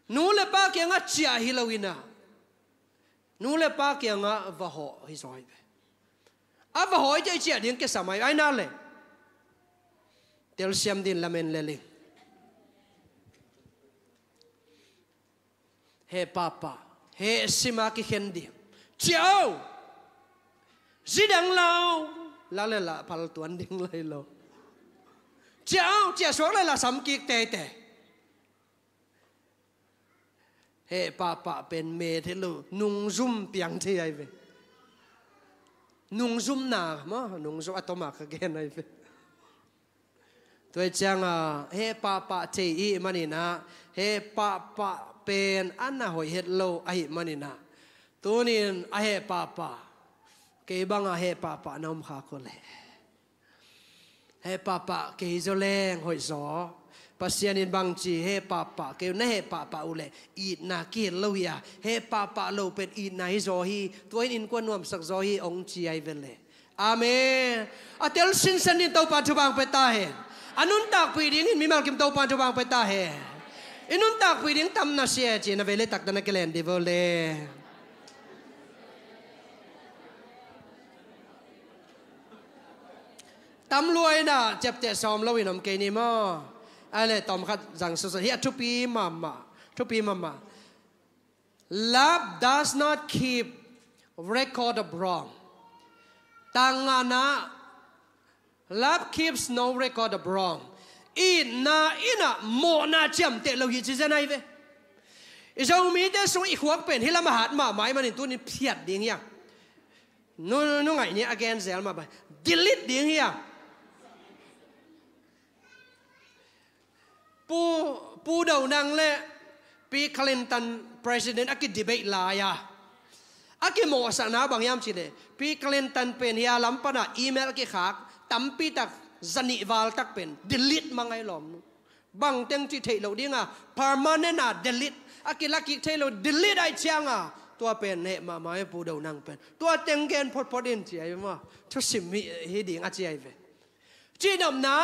nu le pa ke nga chia hi lo nu le pa ke nga va ho hi soi về a va ho je chia ding ke samai ai na le. Tel siam din lamen le le. He papa. He sima ki khen di. Chiao! Zidang lao! La le la, pal tuan ding lai lo chào chia xuống lại là sắm kiệt tệ tệ hệ bà bà bên mê thế lu nung zoom piang thế ai về nung zoom na mà nung zoom atomak again ai về tôi chăng à hệ bà bà thế ý mà nè na hệ bà bà bên anh na hồi hết lâu ai mà nè na tôi nên ai hệ bà bà cái băng ai hệ bà bà nằm khác có lẽ he papa ke izoleng hoi zo. Pasian in bang chi, he papa ke na he papa ule i na ki lo ya. He papa lo pen i na hi zo hi. Tuin in kwan nuam sak zo hi, ong chi ai vele amen. Atel sin san ni to pa chu bang pe ta he. Anun tak pi ding mi mal kim to pa chu bang pe ta he. Inun tak pi ding tam na sia chi na vele tak na kelen di vole ตำรวยน่ะเจ็บเจ็บซอมแล้ววินอมเกนิมออะไรตอมขัดสังสุสเฮียทุปีมัมมาทุปีมัมมา love does not keep record of wrong ต่างานะ love keeps no record of wrong อีน่ะอีน่ะโมนาเจียมเตะเราหิจิจะไหนเวอีจงมีแต่สงอีขวักเป็นฮิลามหาดมาไม้มันนี่ตัวนี้เพียดดิ้งยังนู่นนู่นไงเนี่ย again เซลมาไป delete ดิ้งยัง ปูปูเดานังเละปีคลินตันประธานอากิดีเบตลายาอากิโสนาบางยามสิเลปีคลินตันเป็นเฮียลัมปนาอีเมลกิขากตัมปีตักสนิวาลตักเป็นดิลิทมังไงหลอมบางเต็งจีเทโลดีงอ่พาร์มาเนนาะดิลิทอากิลักกิเทโลาดิลิทไอเชียงาตัวเป็นเนมาไม้ปูเดานังเป็นตัวเต็งเกนพอดพอดินเจียมาทุสิมีเฮดิงอาเจียเวจีนอมนา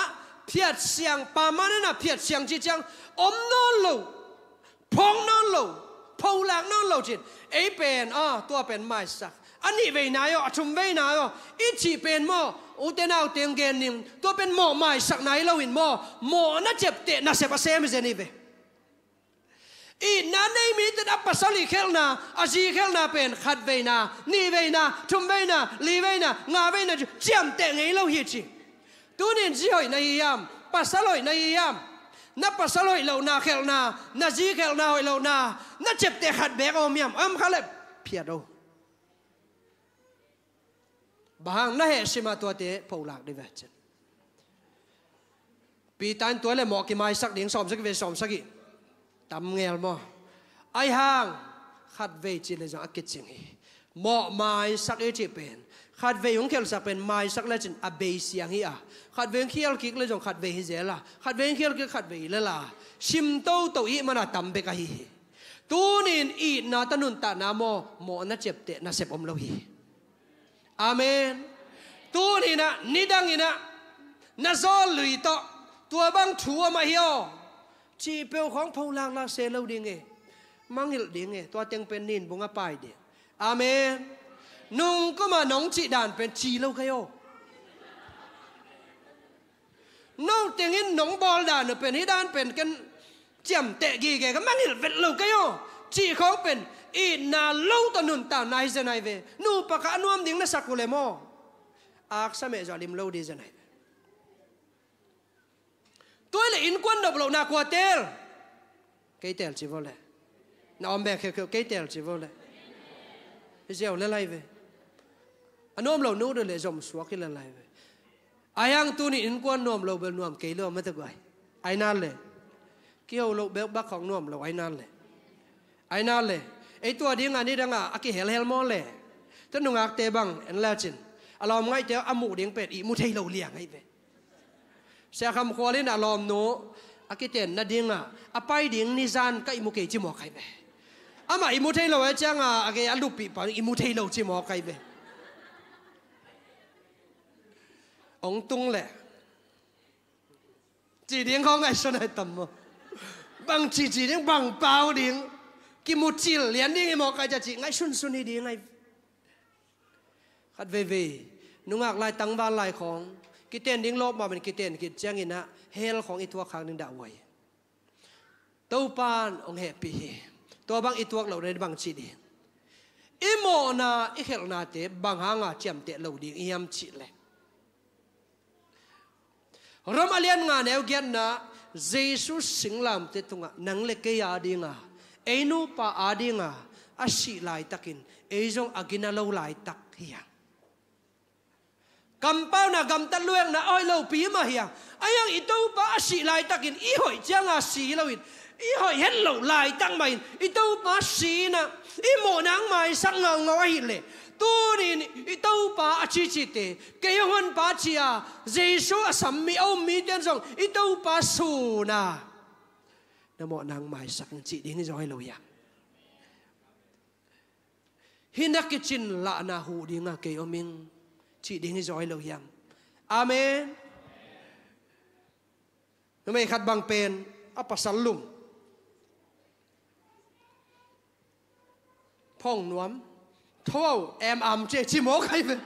keeps no record of wrong in na ina mo na cham te lo hi chi zanai ve i zo mi te so i khuak pen hila ma hat ma mai man tu ni phiat ding ya no no ngai ni again zel ma ba delete ding ya pu pu đầu nang le pi clinton president aki debate la ya aki mo sa na bang yam chi le pi clinton pen ya lam pa na email ki khak tampi tak zani wal tak pen delete mangai lom nu bang teng chi thei lo dinga permanent a delete akila ki thei lo delete ai chianga tua pen ne ma mai pu do nang pen tua teng gen pot pot in chi ai ma thu sim mi hi ding a chi ai ve chi nam na phiat siang permanent a phiat siang chi chang om no lo phong no lo phâu lạc no lo chin ei pen a tua pen mai sak ani ve na yo achum ve na yo i chi pen mo u te nau tiếng gen nim to pen mo mai sak nai lo in mo mo na chep te na se pa sem zeni ve i na nei mi te apa sali khel na aji khel na pen khat ve na ni ve na chum ve na li ve na nga ve na chiam te ngei lo hi chi tunin ji hoi na yam pasaloi na yam. Na pasaloi lo na khel na na ji khel na hoi lo na na chep te khat bek om yam am khale phia đâu bahang na he sima to te paulak đi về chân pi tan to le mò ki mai sắc ding som sắc ve som sắc gì tam nghèo mò. Ai hàng, khát về chỉ là do cái chuyện mò mai sắc ấy chỉ ขาดเวงเขลสักเป็นไม้สักเล่นอเบเสียงเฮียขาดเวงเขลกิกเลยจงขาดเวงเจล่ะขาดเวงเขลกิกขาดเวงเลยล่ะชิมโตโตอีมันอะตัมเบกะฮีตูนินอีนาตนุนตานาโมโมนะเจ็บเตะนะเสพอมโลฮีอาเมนตูนินะนิดังอินะนะโซอลลุยโตตัวบังชัวมาเฮียวจีเปียวของพงลางลาเซเลวดิงเอมังหิลดิงเอตัวเต็งเป็นนินบุงอปายเดียอาเมน nung có mà nóng chị đàn bên chi lâu cái ô. Nung tiếng in nóng bò đàn ở bên hít đàn bên cái chậm tệ gì cái cái mang hiểu vẹt lâu cái ô. Chị khó bên ít na lâu tao nụn tao nai giờ này về. Nu bà cả nuông tiếng nó sặc của lề mò. Ác sa mẹ dọa lim lâu đi giờ này tôi là in quân độc lâu na của tel cái tel chỉ vô lệ nó ông bè kêu kêu cái tel chỉ vô lệ giờ lên lại về anom lo nu de le zom suak ila lai ve ayang tu ni in kwan nom lo bel nom ke lo ma ta gai ai na le. Kêu lo bel bak khong nom lo, ai na le. Ai na le. Ai tu ding ani dang a aki hel hel mo le. Ta nu ngak te bang en la chin. Alom ngai te amu ding pet, i mu thei lo liang ai ve sẽ kham khwalin alom no akiten na dinga apai ding ni zan ka imu ke chi mo khai ve ama imu thei lo e changa age alupi pa imu thei lo chi mo khai ve ông tung lệ chỉ điên không ai xuân hay tầm mà bằng chỉ chỉ điên bằng bao điên cái một chỉ liền điên một cái chỉ ngay xuân xuân đi điên ngay khát về về nung ngạc lại tăng ba lạiของกิเตนดิ้งลบมาเป็นกิเตนกิจังอินะเฮลของอีตัวครั้งหนึ่งดาวไว้ตัวปา Romalian nga neo gian na, Jesus singlam te tunga, nang le ke adinga einu pa adinga asi lai takin. Ejong agina lo lai tak hiya. Kampau na gam tan lueng na oi lo pi ma hiya. Ayang ito pa asi lai takin. I hoi chang asi loin i hoi hen lo lai tang mai ito pa si na. I mo nang mai sang ngau ngau hi le turin itau pa achi chi te. Ke hon pa chia jesu asam mi om mi ten song itau pa su na. Nó mọi nàng mai sáng chị đến rồi lâu ya hina kitchen la na hu dinga ke oming chị đến rồi lâu ya amen. Nó mày khát bang pen apa salum phong nuam. ทว่าแอมอัมเจชิโมใครเป็น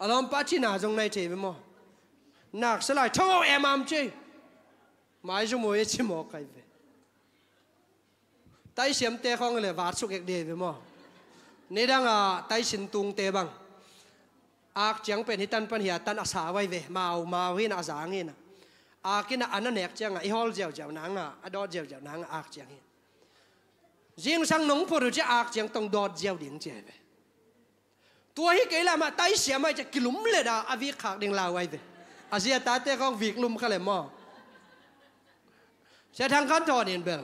อารมณ์ปัจจินาจงในเทวิมอหนักสลายทว่าแอมอัมเจมายจงมวยชิโมใครเป็นไตเสียมเตะของเลยวาดสุกเอกเดีวิมอนี่ดังอะไตสินตุงเตะบังอากจียงเป็นที่ตันปัญญาตันอาสาไว้เวมาเอามาวินอาสาเงินะอากินอันนั้นเอกจังอะอีฮอลเจียวเจียวนางอะอดอเจียวเจียวนางอากจียงเงิน riêng sang nông phụ chứ ak chiang tông dot jiao ding che ve tua hi cái là mà tay xia mai chắc kilum le da a vi khak ding la wai ve a sia ta te kong việc lum khale mo sẽ thằng khăn thọ điện bel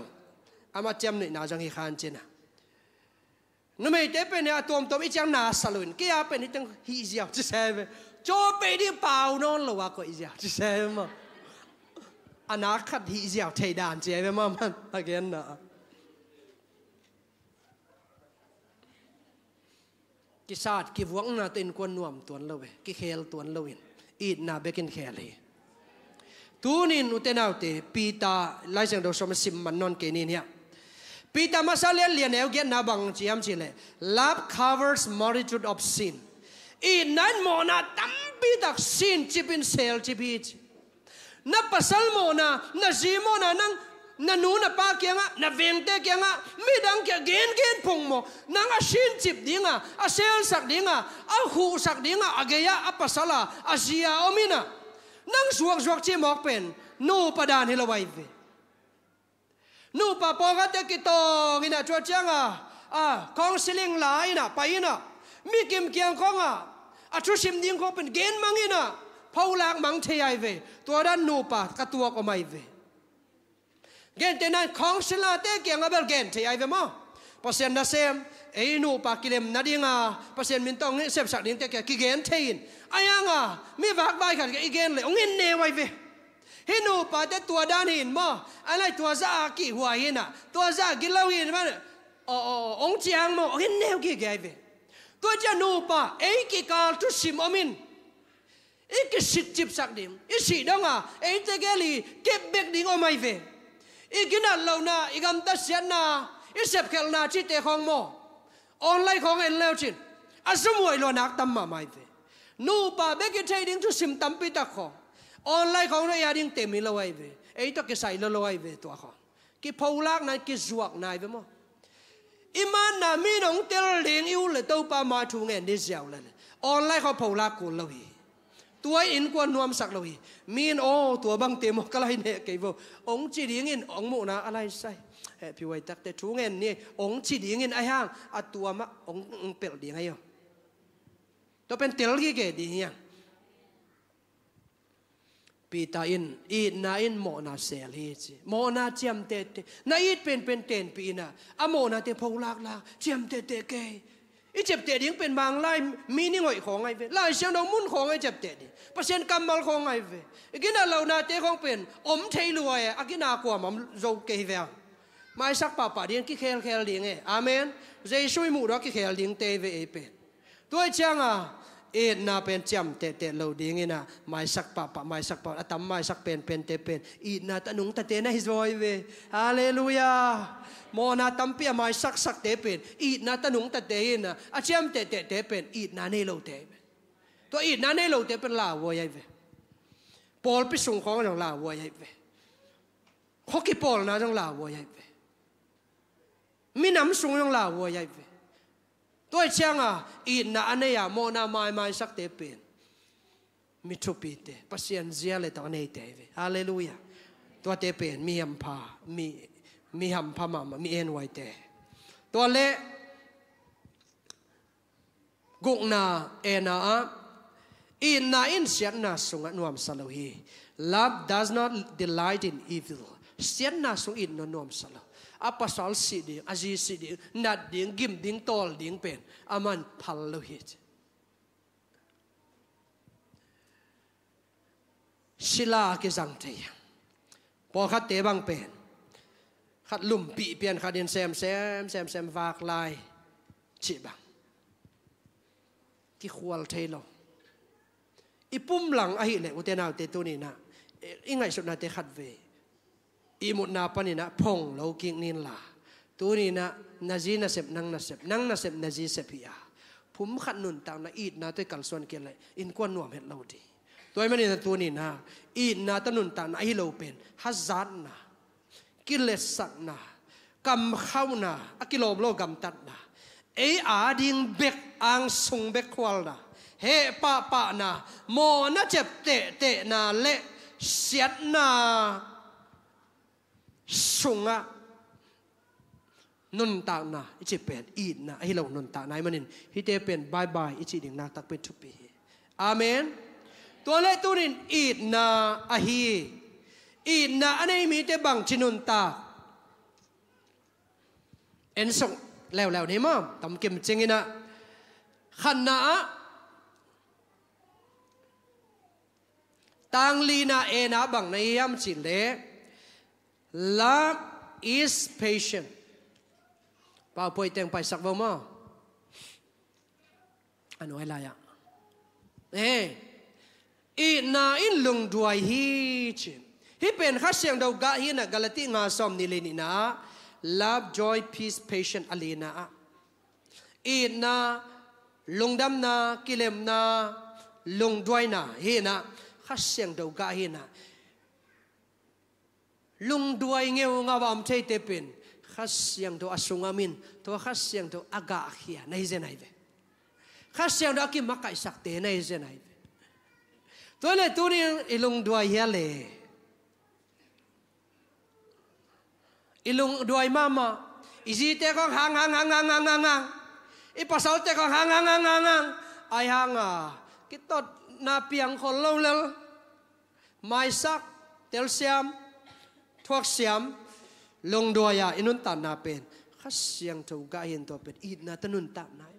ama chem ni na jang hi khan chena nó mày tế bên này tôm tôm ít chẳng nà sà lùn kia bên này chẳng hi diao chỉ xem cho bên đi bao nó là quá có diao chỉ xem mà anh à, á khát hi diao thầy đàn chỉ em mà man again nè cái sát, cái vuông na tên quân nuông tuần lâu cái khel tuấn lâu in ít na bê bekin khel hi tu nín tên nào từ pi ta lai sang đâu đồ som sim man non cái nín liên Pita masalian na bằng chi nabang chi lệ Love covers multitude of sin. ít nan mo na tâm tampi dak sin chipin sel chipit. Na pasal mo na na mo na nang na nu na pa kia nga na veng te kia nga mi dang kia gen gen phung mo. Na nga shin chip dinga a sel sak dinga a hu sak dinga ageya a pasala, a zia omina nang suak suak chi mok pen, nu padan wai ve. Nu pa po ga te ki to ngina chua chang a counseling lai na, pa ina mi kim kiang ko a a chu sim ding ko pen gen mangina paulak mang thei ai ve. To dan nu pa ka tua ko mai ve gen te nan khong se la te ke nga bel gen te ai ve mo. Pasien na sem ei nu pa kilem na dinga pasien min tong sep sak ding te ki gen thein. Ayanga mi vak bai khat ki gen le ongin ne wai ve. Hinu pa te tua dan hin mo. Alai tua za ki hua hin na. Tua za ki lau hin ma o o, ong chiang mo hin ne ki ge ve. Tua cha nu pa ei ki ka tu sim omin. Ei ki sit chip sak ding. I si dong à ei te ke li kep bek ding o mai ve i gina igam na ta sianna na i na, chi te khong mo. Online khong en leo chin. Asumuai lo nak tam ma mai ve nu pa bek ki trading tu sim tam pi ta khong. Online khong nó ya ding mi lo ai ve. Ấy to cái sai lo lo ai ve to không ki paulak này cái zuak này về mo. Iman na mi nong tel leng yêu le to pa ma thu nge đi giàu le online không paulak ko lo hi tua in qua nuam sak lo hi. Min o tua bang te mo kalai ne ke vô. Ông chỉ ding in ông mu na alai sai. Pi wai tak te thu ngen ni. Ông chỉ ding in ai hang. A tua ma ông pel ding ayo to pen tel gi ke di yang pita in, i na in mo na sel hi chi. Mo na chiam te te. Na it pen pen ten pi na. A mo na te phou lak la chiam te te ke. อีเจ็บเตะดิ้งเป็นบางไล่มีนี่ง่อยของไงเวไล่เสียงดองมุ่นของไงเจ็บเตะดิเปอร์เซ็นต์กำมัลของไงเวอีกินาเรานาเตะของเป็นอมเทลวยอากินากว่ามันโจเกเวไม่สักป่าป่าเดียนกิเคลเคลดิ้งเออาเมนเจช่วยมู่รักกิเคลดิ้งเตะเวเอเป็นตัวเจ้าอ่ะ เอ็ดนาเป็นจำเตะเตะเราดีงี้นะไม่สักปะปะไม่สักปะอาตมไม่สักเป็นเป็นเตเป็นอีนาตะนุงตะเตนะฮิสบอยเวฮาเลลูยาโมนาตัมเปียไม่สักสักเตเป็นอีนาตะนุงตะเตนะอาจำเตะเตะเตเป็นอีนาเนโลเตตัวอีนาเนโลเตเป็นลาวัวยเวปอลไปส่งของของลาวัวยเวฮอกกี้ปอลนะของลาวัวยเวมีน้ำส่งของลาวัวยเว ve hallelujah mo na tampi mai sak sak te pen i na tanung ta te ina a cham te te te pen i na ne lo te to i na ne lo te pen la wo yai ve pol pi sung khong jong la wo yai ve hoki pol na jong la wo yai ve mi nam sung jong la wo yai ve tôi chăng à in na anh ấy à mo na mai mai sắc tế pin mi thu pi te pasien zia le tao nei te ve hallelujah tua tế pin mi ham pa mi mi ham pa ma mi en wai te tua le guk na ena a in na in siat na sunga nuam salohi love does not delight in evil อาปัสสลสีดิงอาจีสีดิงนัดดิงกิมดิงตอลดิงเป็นอามันพัลลุหิตศิลาเกจังเทียพอขัดเตบังเป็นขัดลุ่มปีเปลี่ยนขัดเดินแซมแซมแซมแซมวากลายจีบังที่ควรเทลออีปุ่มหลังไอ้เหล่อุเตนาวเตตุนี่นะอีไงสุดนาเตขัดเว siat na sung in no nuam salohi apasal si ding azi si ding nat ding gim ding tol ding pen aman phal lo hit sila ke zang te po khat te bang pen khat lum pi pian khat in sem sem sem sem vak lai chi bang ki khwal thei lo ipum lang a hi le uten au te tu ni na ingai sut na te khat ve imut na panina phong lo king nin la tu ni na nazi na sep nang na sep nang na sep nazi sep ya phum khat nun ta na it na te kal son ke le in kon nuam het lo di toy mani na tu ni na it na ta nun ta na hi lo pen hazat na kiles sak na kam khau na akilom lo gam tat na e a ding bek ang sung bek kwal na he pa pa na mo na chep te te na le siat na sunga. Nun ta na, ichi pen i na hi lo nun ta na manin, hi te pen, bye bye, ichi ding na, tak pe thu pi amen. To le turin i na a hi i na, anei mi te bang chinun ta. En song leo leo ni mo tam kim chingina khan na, tang li na e na bang na yam chin le love is patient ป่าวป่วยเต็งไปสักบ่มออันไว้ลายะเอ้ยอีน่าอินลงดวยฮีจิฮิเป็นข้าเสียงดาวกะฮีนะกาลติงาสมนิเลนินะ love joy peace patience อเลนะอีน่าลงดำนากิเลมนาลงดวยนาฮีนะข้าเสียงดาวกะฮีนะ lung duai ngeu nga bam thei te pin. Khas siang asunga min. To khas siang to aga khia nei ze nai ve. Khas siang do ki makai sak te nei ze nai ve. To le tu ni ilung duai ya le. Ilung duai mama izi te ko hang hang hang hang hang hang hang. Ipasal te ko hang hang hang hang hang. Ai hang a. Kitot na piang khol lo lel. Mai sak, tel siam thuốc xiêm long đua ya, inun ta na pen. Khát xiang thâu ga hiền to pen. Ít na tanun ta nai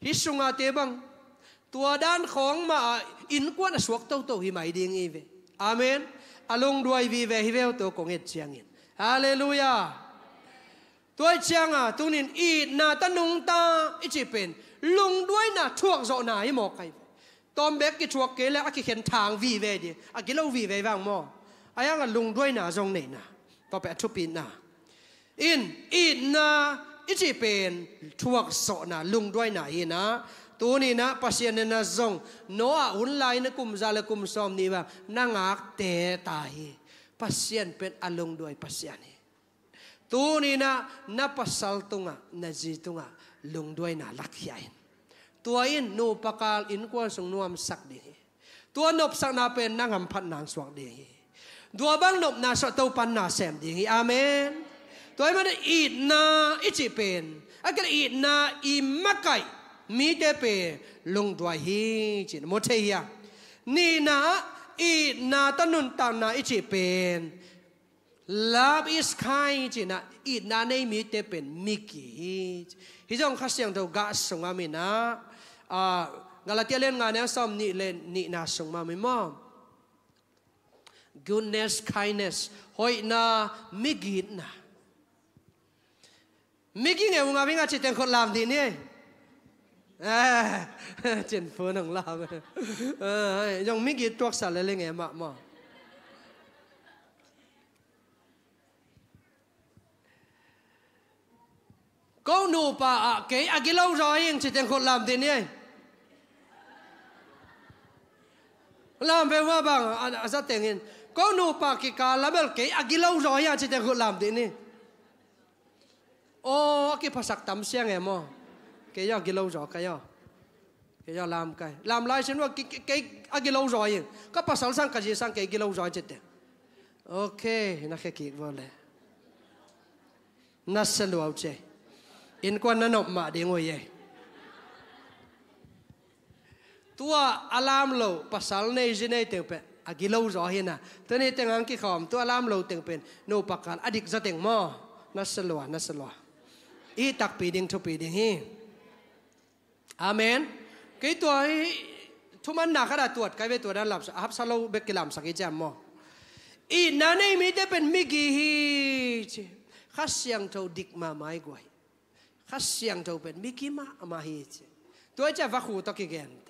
hi sunga te bang. Tua dan khong ma in quan suak tâu tâu hi mai ding i ve. Amen. Along đuôi vi ve hi veo to kong et chiang in. Hallelujah. Tôi chiang à tu nín ít na tanung ta ít chỉ pen. Lung đuôi na thuộc rõ na hi mò cái tom bé cái chuộc ke là cái khen thang อายังลุงด้วยนาจงไหนนะต่อไปทุปีนะอินอีนะอิจิเป็นทวกโสนะลุงด้วยนาเฮนะตัวนี้นะปัสยานนะจงโนอาอุนไลนะกุมซาลกุมซอมนี่ว่านังอักเตตายปัสยาเป็นอลุงด้วยปัสยานีตัวนี้นะนับภสัลตุงะนาจิตุงะลุงด้วยนาลักยันตัวอินนูปกาลอินกวนสงนวมสักดีตัวนบสักนาเป็นนังหำพันนางสวักดี hi pasien pen alung đuôi pasien hi tu ni na na pasal tunga na ji tunga lung đuôi na lak hiain tua in nu pakal in kwa sung nuam sak di tua nop sak na pen nang ham phat nang swak di dua bang nop na so to pan na sem ding. Amen. Toy man it na ichi pen. Akal it na i makai. Mi te pe lung dua hi chin. Mo the ya. Ni na i na tanun ta na ichi pen. Love is kind, chin. Na it na nei mi te pen miki hi jong kha siang do ga sunga mi na. A ngalatia len nga ne som ni len ni na sung ma mi mo goodness, kindness. Hoi na migit na. Migi nghe nga vinga chỉ tên khôn làm thì nè. À, trên phố nông làm. Dòng dùng migi tuộc xả lên nghe mà mà. Câu nụ bà à, cái à cái lâu rồi anh chỉ tên khôn làm thì nè. Làm về hoa bằng à, ra à, tiền có nụ pa kì cả là bel à kì lâu rồi à chị để gọi làm thế nè. Ô à kì phát sạc tắm xe nghe mò. Kì cái à kì lâu rồi, cái giờ kì giờ làm cái. Làm lại xin vào kì kì à kì lâu rồi có phát sắc sang cái gì sang kì kì lâu rồi chị chết ok na cái kì vô lẹ na selu au che in quan na nộp mà đi ngồi vậy tua alam lo pasal อากิเลวจ่อเห็นนะตอนนี้แต่งอังกิขอมตัวลามเราแต่งเป็นโนปักการอดีกจะแต่งหม้อนัสลวนัสลวอีตักปีดิงทุปีดิงฮีอเมนกี่ตัวทุมันหนักขนาดตรวจกลายเป็นตัวด้านหลับอับซาโลเบกิลามสักอีจามมออีนั่นเองมีแต่เป็นมิกิฮีข้าเสียงเท่าดิกมาไม่กวยข้าเสียงเท่าเป็นมิกิมามาฮีตัวจะวักหูตะกี้แกนเ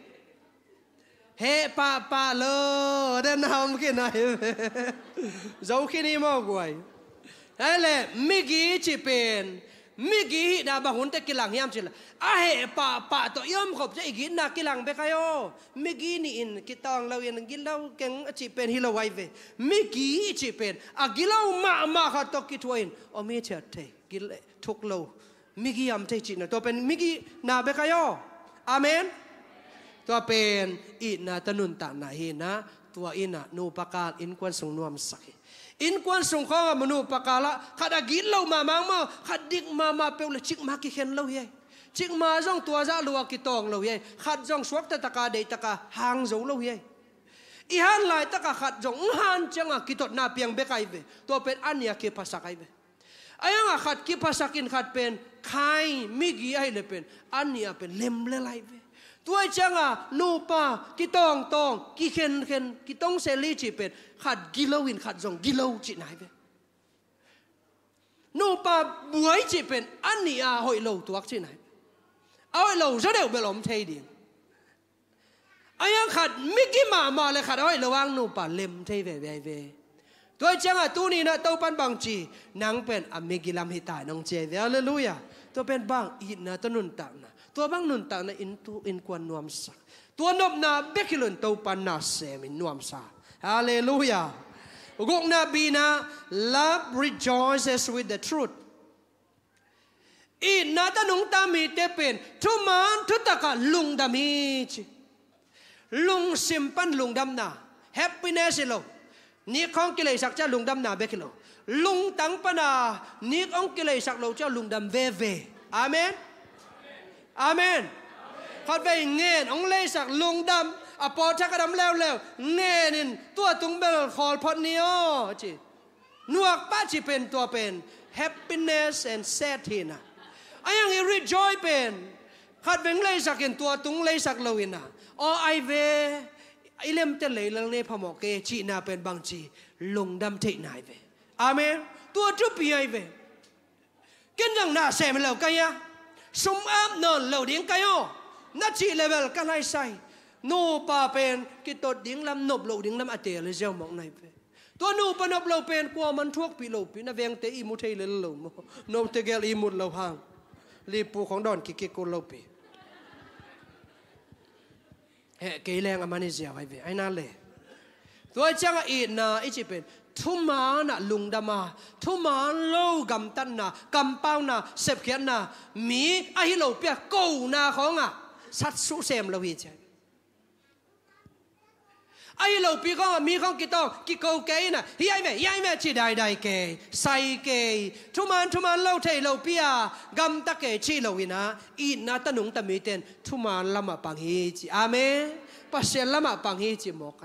he pa pa lo den ham ki nai zo khi ni (laughs) mo guai hele migi chi pen migi da ba hun te kilang yam chila a he pa pa to yom khop che igi na kilang be kayo migi ni in kitang law yan gilaw keng chi pen hilo wai ve migi chi pen a gilaw ma ma kha to ki twain o mi che te gil thuk lo migi yam te chi na to pen migi na be kayo amen. ตัวเป็นอินาตนุนตานาฮีนะตัวอินานูปกาลอินควนสงนวมสักอินควนสงข้อมนูปกาละขัดกินเรามามังมาขัดดิกมามาเปลชิกมากิเข็นเราเย่ชิกมาจ้องตัวจ้าลัวกิตองเราเย่ขัดจ้องสวกตะตะกาเดตะกาหางโจเราเย่อีฮันไลตะกาขัดจ้องฮันจังอะกิตดนาเปียงเบกไอเวตัวเป็นอันยากิปัสกไอเวอายังอะขัดกิปัสกินขัดเป็นใครมิกีไอเลเป็นอันยาเป็นเล็มเลไลเว ตัวจังอะนูปากิตองตองกิเข็นเข็นกิตองเซลีจีเป็นขัดกิโลวินขัดจงกิโลจีไหนเป็นูปาบวยจีเป็นอันนี้อะหอยโลตัวจีไหนเอาโลจะเดี๋ยวไปหลอมเทดิงอายังขัดมิกิมามาเลยขัดเอาไว้ระวังนูปาเล็มเทเวเวเวตัวจังอะตัวนี้นะเตัวปันบางจีนังเป็นอเมกิลามฮิตายน้องเจเวฮาเลลูยา ตัวเป็นบางอิน่ะตัวนุนตักนะตัวบางนุนตักนะอินตุอินควนนวมสักตัวนบนาเบกิลนตัวปานนาเซมินนวมสาฮาเลลูยากุกนาบีนา love rejoices with the truth อีน่ะตัวนุงตามีเตเป็นทุมานทุตะกะลุงดามีจิลุงซิมปันลุงดำนา happiness โลนี่ของกิเลสักจะลุงดำนาเบกิโล lung tang pana nik ong kilay sak lo cha lung dam ve ve amen amen khat ve ngen ong lay sak lung dam a po cha ka dam lew lew ngen in tua tung bel khol phot ni o chi nuak pa chi pen tua pen happiness and sadness ayang i rejoice pen khat veng lay sak in tua tung lay sak lo ina o ai ve ilem te lay lang ne phamok ke chi na pen bang chi lung dam te nai ve Amen. Tua trước bị ai về. Kiến rằng nà xem lầu cây á. Sống áp nở lầu điếng cây ô. Nà chỉ lê bèl căn hai sai. Nô bà bèn kì tốt điếng lắm, nộp lầu điếng lắm à tè lê gieo mộng này về. Tua nô bà nộp lầu bèn qua mắn thuốc bị lầu bị nà vẹn tế y mù thê lê lầu mô. Nô tê gèl y mù lầu hàng. Lì pù khóng đòn kì kì cô lầu bì. Hệ kì lèng à mani gieo ai về. Ai nà lè. Tôi chăng à y nà y chì bèn. ลมเตเลยลังเนพมอกเกจีนาเป็นบางจีลงดำเทนายเวอาเมนตัวจุปีไอเวกินจังน่าเสมแล้วกันยะสมอามนอนเหล่าเดียงกันยอนัดจีเลเวลกันไอใส่ nu pa pen ki tot ding lam nop lo ding lam ate le jeu mok nai pe to nu pa nop lo pen kwa man thuốc pi lo pi na veng te i mu thei le lo mo no te gel i mut lo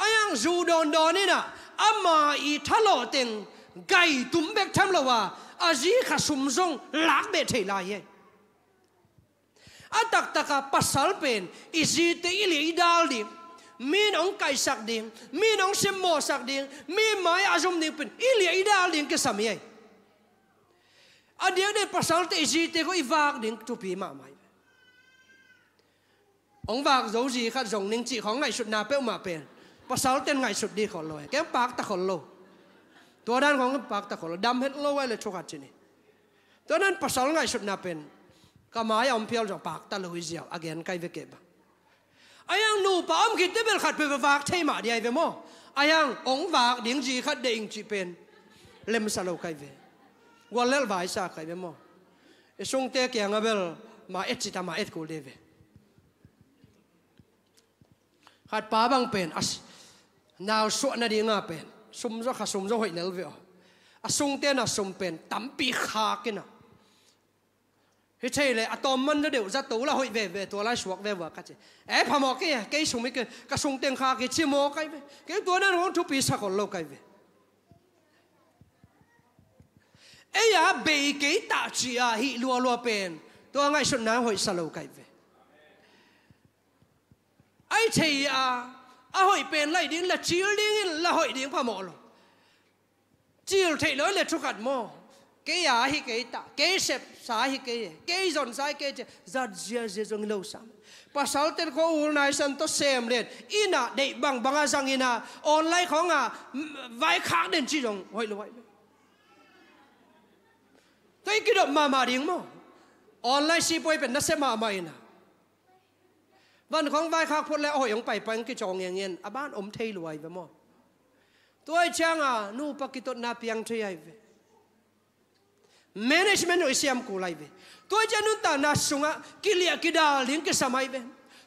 อายังจูดอนดอนนี่นะอามาอีทะเลเต็งไก่ตุ้มเบกทำละว่าอาจีขสุมซงลักเบทลายเอาตักตะกาปัสสาลเป็นอิจีเตอิลีดาลดิมีน้องไก่สักดิ่งมีน้องเสมโมสักดิ่งมีไม้อาจุมดิงเป็นอิลีดาลดิ่งก็สามีอันเดียวเนี่ยปัสสาวะอิจีเตก็อีวากดิ่งทุพีมาไม่องวากโจจีขัดจงนิ่งจีของไงสุดนาเป้ามาเป็น ka mai om phial jong pak ta lui ziaw again kai ve ke ba ayang nu pa om kit bel khat pe vak thei ma dia ve mo ayang ong vak ding ji khat de ing chi pen lem sa lo kai ve gwal lel vai sa kai ve mo e sung te ke nga ma et chi ta ma et ko le ve khat pa bang pen as nào suốt na đi ngà pen sum zo khá sum zo hội lel ve à sung te na sum pen tắm pi khá cái nào thế à thế le atom man nó đều ra tủ là hội về về tua lại xuống về vợ cái gì ấy phàm mò cái cái sung mấy cái cái sung tiền khá cái chi mò cái về cái tua nó không chụp bị sao còn lâu cái về ấy à bị cái tạ chỉ à hi lua lua bền tua ngay xuân nào hội sa lâu cái về ấy thế à à hội bền lại đến là chiếu đến là hội đến phàm một rồi chiếu thấy nói là chụp hạt mò cái à hi cái ta cái sẹp sa hi cái cái dọn sai cái che zat zia zia zong lâu sam pasal ten ko ul nai san to sem lên, ina de bang banga sang ina online không à vài khác đến chỉ dùng hội lo hội. tôi cái đó mà mà điếng mà online ship bôi bên nó sẽ mà mà ina วันของวายขากพดแล้วโอ้ยองไปไปกิจองอย่างเงี้ยอาบ้านอมเทรวยไปมอตัวเชียงอะนู่ปกิตนาเพียงเทียไป management อิสยามกูไลไปตัวเจ้านุ่นตานาสุงะกิเลียกิดาลิงกิสมัยไป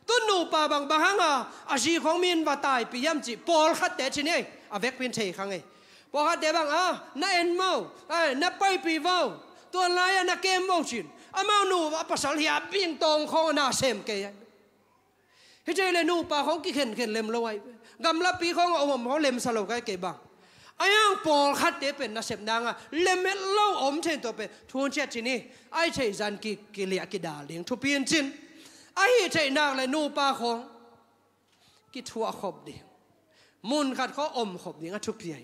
ตัวนู่ปาบางบางอะอาชีของมีนว่าตายปียมจิปอลขัดแต่ชินี่อาเวกเป็นเทยขังไงพอลขัดเต่บังอะน่าเอ็นเมาไอ้น่าไปปีว่าตัวไอะน่าเกมเมาจินอาเมาหนู่ว่าภาษาเฮียบิงตรงของนาเซมเกย์ เฮ้ยเจเลนูปาของกิเข็นเข็นเล็มลอยกำลับปีของอมของเล็มสลบกันเก็บบังไอายังปอลขัดเตเป็นน่าเซมดังอะเล็มเล่าอมเชนตัวเป็นทวนเช็ดชินี่ไอ้เชยจันกิกิเลียกิดาเลียงทุเปียนจินไอ้เชยนางเลยนูปาของกิทัวขบดีมุนขัดเขาอมขบดีงัทุกเพีย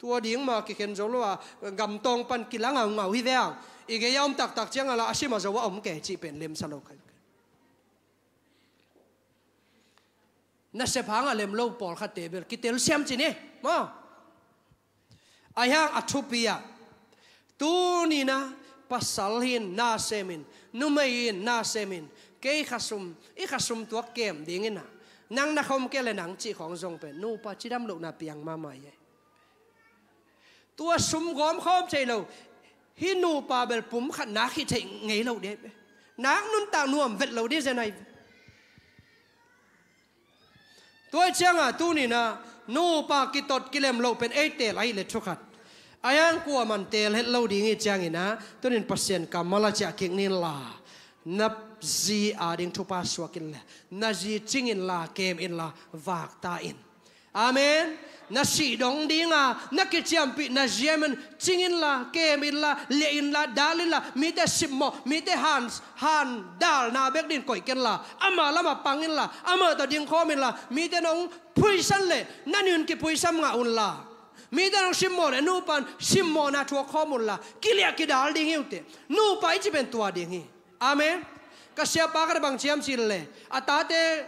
ตัวดีงมากิเข็นจงรู้ว่ากำตองปันกิลังเอาเงาฮิเวงอีกยอมตักตักเจียงอะไรอาชิมาจะว่าอมแก่จีเป็นเล็มสลบกัน na se phanga lem lo por kha tebel ki tel siam chi ne mo ayang athupia tu ni na pasal hin na semin numai in na semin ke khasum i khasum tu kem dingina nang na khom ke le nang chi khong jong pe. Nu pa chi dam lo na piang ma ma ye tua sum gom khom chei lo. Hi nu pa bel pum khat na khi thei ngei lo de nang nun ta nuam vet lo de ze này zenai tua chang a, tu ni na, nu pa ki tot kilem lo pen ei te lai le thukat ayang kuwa man tel het lo ding i chang ina tunin pasien kamala cha king nin la. Nap zi a ding thu pa swakin la na zi ching in la, kem in la, vak ta in. Amen na si dong ding a, na ki chiam pi na jemen chingin la, kem in la, le in la dalin la, mi te simmo mi te hans han dal na bek din koi ken la. Ama lama pangin la, ama ta ding khom in la, mi te nong pui san le, na nyun ki pui sam nga un la. Mi te nong simmo le, nu pan simmo na thua khom un la. Ki le ki dal ding yu te, nu pa chi ben tua ding hi amen. Ka sia pa ka bang chiam chin le. Ata te,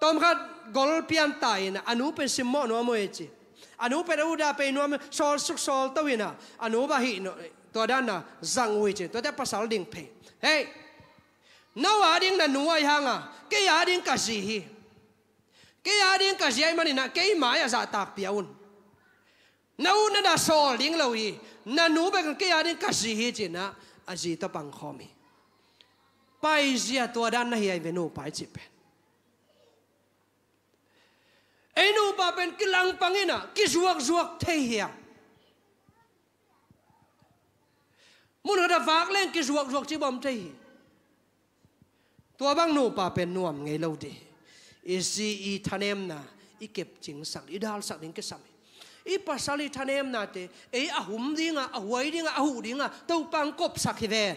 tom khat gol pian tai na anu pe sim mo no mo echi anu pe ru pe no sol suk sol to wina anu ba hi no to da zang wi chi to da pasal ding pe. Hey no a ding na nuai hanga ke a ding ka si hi. Ke a ding ka si ai mani na, ke ma ya za tak piaun na u na da sol ding lo yi na nu ba ke a ding ka si hi chi na, a ji to pang khomi pai zia to da hi ai venu no pai chi pen ấy nu ba bên cái lăng pangina cái ruột ruột thấy hiệp muốn đã vác lên cái ruột ruột chỉ bom thấy tua bang nu ba bên nuông ngay lâu đi isi thanh em na, i kep ching sang i dal sang đến cái sam. I pasali thanem na te ấy ahum dinga ahuai dinga đi nga tàu pang sắc sakhi về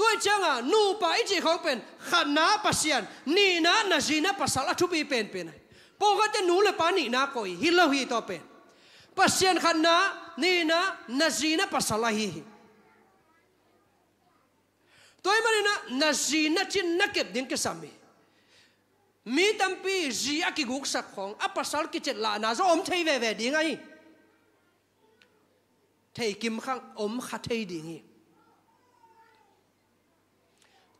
tôi chẳng à nụ pa ít chỉ khó bên khăn ná pa xian ni ná na gì ná pa sala chú bi bên bên này. Bố có nụ nu là pa ná coi hi lâu hi to bên. Pa xian khăn ná ni ná na gì ná pa sala hi hi. Tôi mà na na gì na chín na kẹp đến cái sami mi tâm pi gì à kí gục sắc phong à pa sala kí chết là na zo om thấy về về đi ngay thầy kim khang om khát thấy đi ngay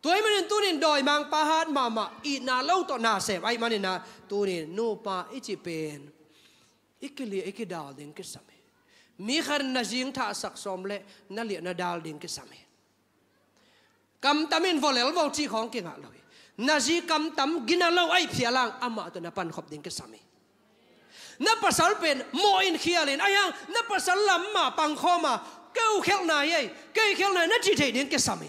ตัวมันี่ตัวนี่ดอยบางปะฮัดมามาอีนาเล่าต่อนาเสบไอ้มันนี่นะตัวนี่นูปาอิจิเป็นอิกเลียอิกดาวเด้งกิสามีมีขันนาจิงท่าสักสมเละนั่นเลียนาดาวเด้งกิสามีกำตามินวอลเลลวอลจีของเก่งอะเลยนาจีกำตามกินาเล่าไอ้เพียลังอามาตัวนับปันขอบเด้งกิสามีนับภาษาเป็นโมอินเคียเลนไอ้ยังนับภาษาลำมาปังข้อมาเก้าเขลนายเก้าเขลนายนั่นจีเทียเด้งกิสามี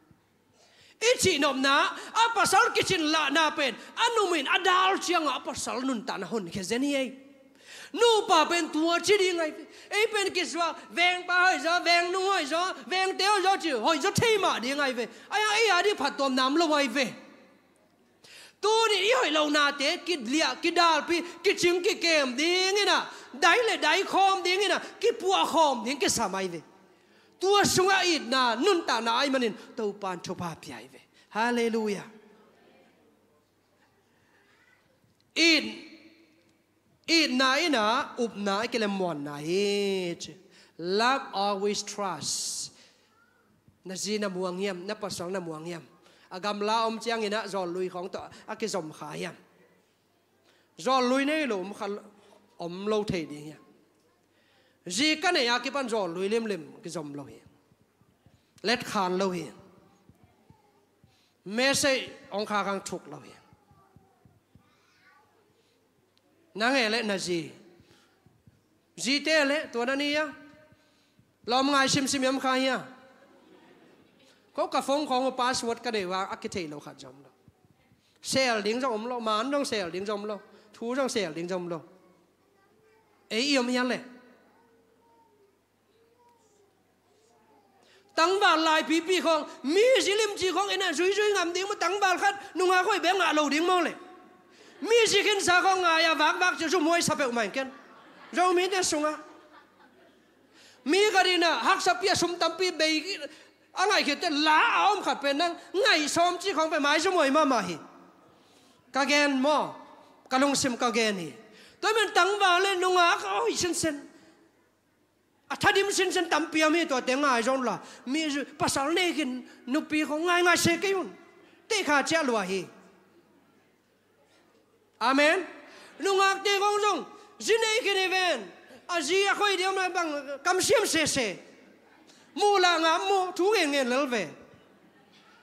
ichi nom na a pasal kitchen la na pen. Anumin adal chiang a pasal nun ta na hun ke zeni nu pa pen tua chi di ngay ei pen ki swa veng pa hoi zo veng nu hoi zo veng teo zo chi hoi zo thei ma đi ngay về ai ai a đi phat tom nam lo wai về tu ni i hoi lo na te ki lia ki dal pi ki chim ki kem ding na, dai le dai khom ding ina ki pua khom di ki samai ve tua sunga it na nun ta na ai manin to pan cho pa piai ve. Hallelujah. In in na ina up na ke le mon na it love always trust na zina muangiam na pasang na muangiam agam la om chiang ina zon lui khong to, a ke zom kha yam. Zon lui nei lo m khal, om lo thei đi ya gì cái này à, cái ban zol lùi lem lem cái dòng lâu hi let khan lo hi me se ong kha kang thuk lo hi nang lẽ là gì? Gì thế lẽ? Tuần này ni ya lom sim sim em khai nhá có cả phong không có password cái này vào cái thể lo khát dòng lo xe đỉnh dòng lâu mán dòng xe đỉnh dòng lâu. Thu dòng xe đỉnh dòng lâu, ấy yêu mi lẽ. tăng vào lại bí bí không mi sĩ lim chỉ không ina rủi rủi ngầm tiếng mà tăng vào khát nung hà khôi bé ngạ lầu tiếng mong lệ mi sĩ khen sa không ngài à vác vác cho số môi sập bẹo mày kén, rau mi tên sung á, mi cái garina hắc sập bia sum tam pi bay anh ấy kêu tên lá áo khát bên năng ngày xóm chỉ không phải mãi số môi mà mà hi. Kagen mo kalung sim gen hi. Tôi mình tăng vào lên nung hà khôi xin xin à thà điểm sinh sinh tạm bia mi tổ tiếng ai rồi là mi bà sáng nay cái nụ bì không ngay ngay sẽ cái un tê khá chia lúa hi amen. Nụ ngạc tê không dùng dưới này cái này ven à gì à khơi điểm mà bằng cam xiêm sè sè mua là ngã mua thú nghe nghe lỡ về.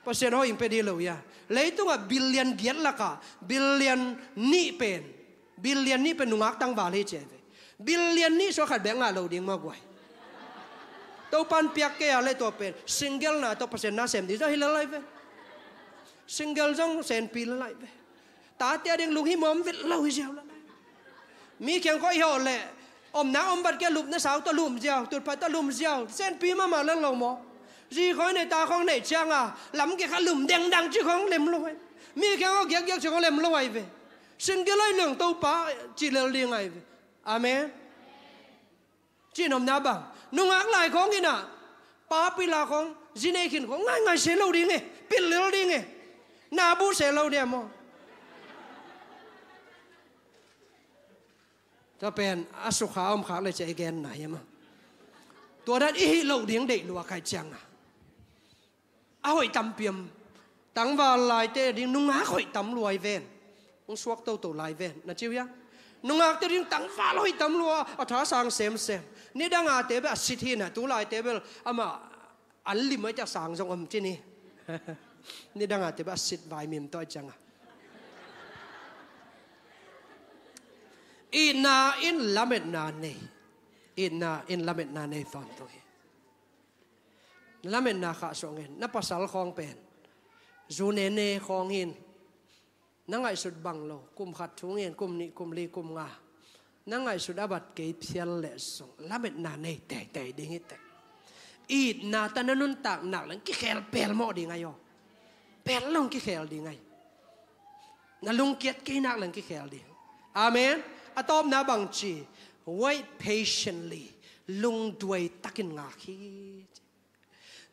Bà sẽ nói impedi đi lâu ya. Lấy tung à billion giết là cả billion nị pen billion nị pen ngạc tăng vào lấy chế billion nị số khát bé ngã lâu điên mà quay to pan piak ke ale to pen single na to pasien na sem di zo hilal lai ve. Single jong sen pi lai ve. Ta tia ding lung hi mom vit lo hi jaw la mi kyang ko hi le, om na om bat ke lup na sao to lum jiao tut pa to lum jiao sen pi ma ma lang lo mo. Gì khói này ta không này chang à lắm cái khát lùm đen đằng chứ không lem lôi mi cái có ghét ghét chứ không lem lôi về xin cái lối lượng tàu pa chỉ là liền ai về amen. Chỉ nằm na bằng nu ngak lai khong ina pa pi la khong jine khin khong ngai ngai se lo ding e pil lo ding e na bu se lo de mo ta pen asu kha om kha le che gen na yema tua dat i lo ding de lua kai chang à. A hoi tam piam tang va lai te ding nu ngak hoi tam luai ven ông suak tâu tâu lai ven na chiu ya รจังอ่ะเอาไอ้ตำเปียมตั้งว่าลายเตดิ้งนุ่งหาข่อยตำรวยเวนนุ่งสวกเต้าตัวลายเวนนะเจียวยังนุ่งหาเตดิ้งตั้งว่าลอยตำรวจอัฐาสังเสมเสมนี่ดังอาเตเบอสิทีน่ะตัวลายเตเบลอามาอันลิมไม่จะสังจงอมจีนี่นี่ดังอาเตเบอสิทไวมิมตัวจังอ่ะ ina in lamet na ne ina in lamet na ne ton to lamet na kha so ngen na pasal khong pen zu ne ne khong hin na sut bang kum khat thung kum ni, kum li, kum nga. Na sut abat ke phial le so lamet na ne te te ding te. Ít na ta nun tak nak lang. Ki khel pel mo di ngai pel long ki khel di ngai. Na lung kiet ki nak lang ki khel di. Amen. Atom na bang chi. Wait patiently. Lung duai takin nga khi.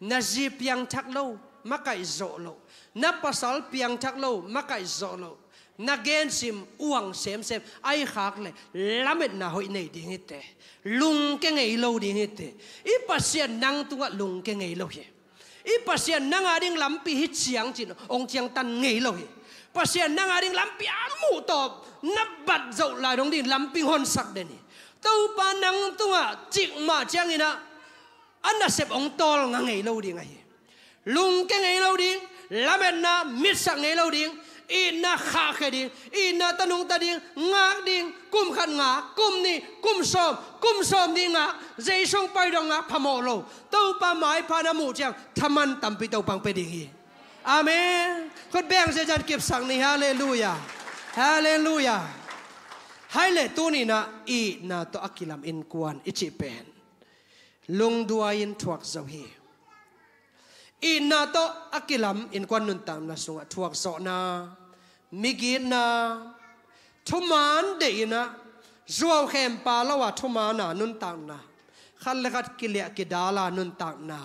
Na zi yang thak lo makai zo lo. Na pasal piang thak lo, makai zo lo. Na gen sim, uang sem sem. Ai khak le, lamet na hoi nei ding ite lung ke ngei lo ding ite i pasien nang tunga lung ke ngei lo he i pasien nang ading lampi hi chiang chin, ong chiang tan ngei lo he pasien nang ading lampi amu top, na bat dậu la dong đi lampi hon sak de ni. Tâu pa nang tunga, chik ma chiang ina anna sep ong ông tol ngang ngày lâu đi hi. Lung cái ngày lâu đi làm na mít sắc ngày lâu đi ina kha khe đi ina tanung ta đi ngak đi kum khan ngà kum ni kum som kum som đi ngà dây song bay dong ngà phamo lo tâu pa mai pa na mu chang thaman tampi tâu pang pe đi Amen. Khot beng se jan kip sang ni hallelujah. Hallelujah. Hai le tu ni na i na to akilam in kwan ichi pen. Lung duayin thuak zo hi. อินาโตอักิลัมอินควันนุนตามนะสุงทวกโซนามิกีนนาทุมานเดินะรัวเข้มปาละวะทุมานานุนตังนะขันเลกัดกิเลกิดาลานุนตังนา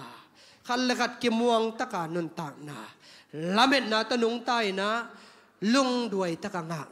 ขันเลกัดกิมวงตะกานุนตังนาละเม็ดนาตะนุงใต้นะลุงด้วยตะกางัก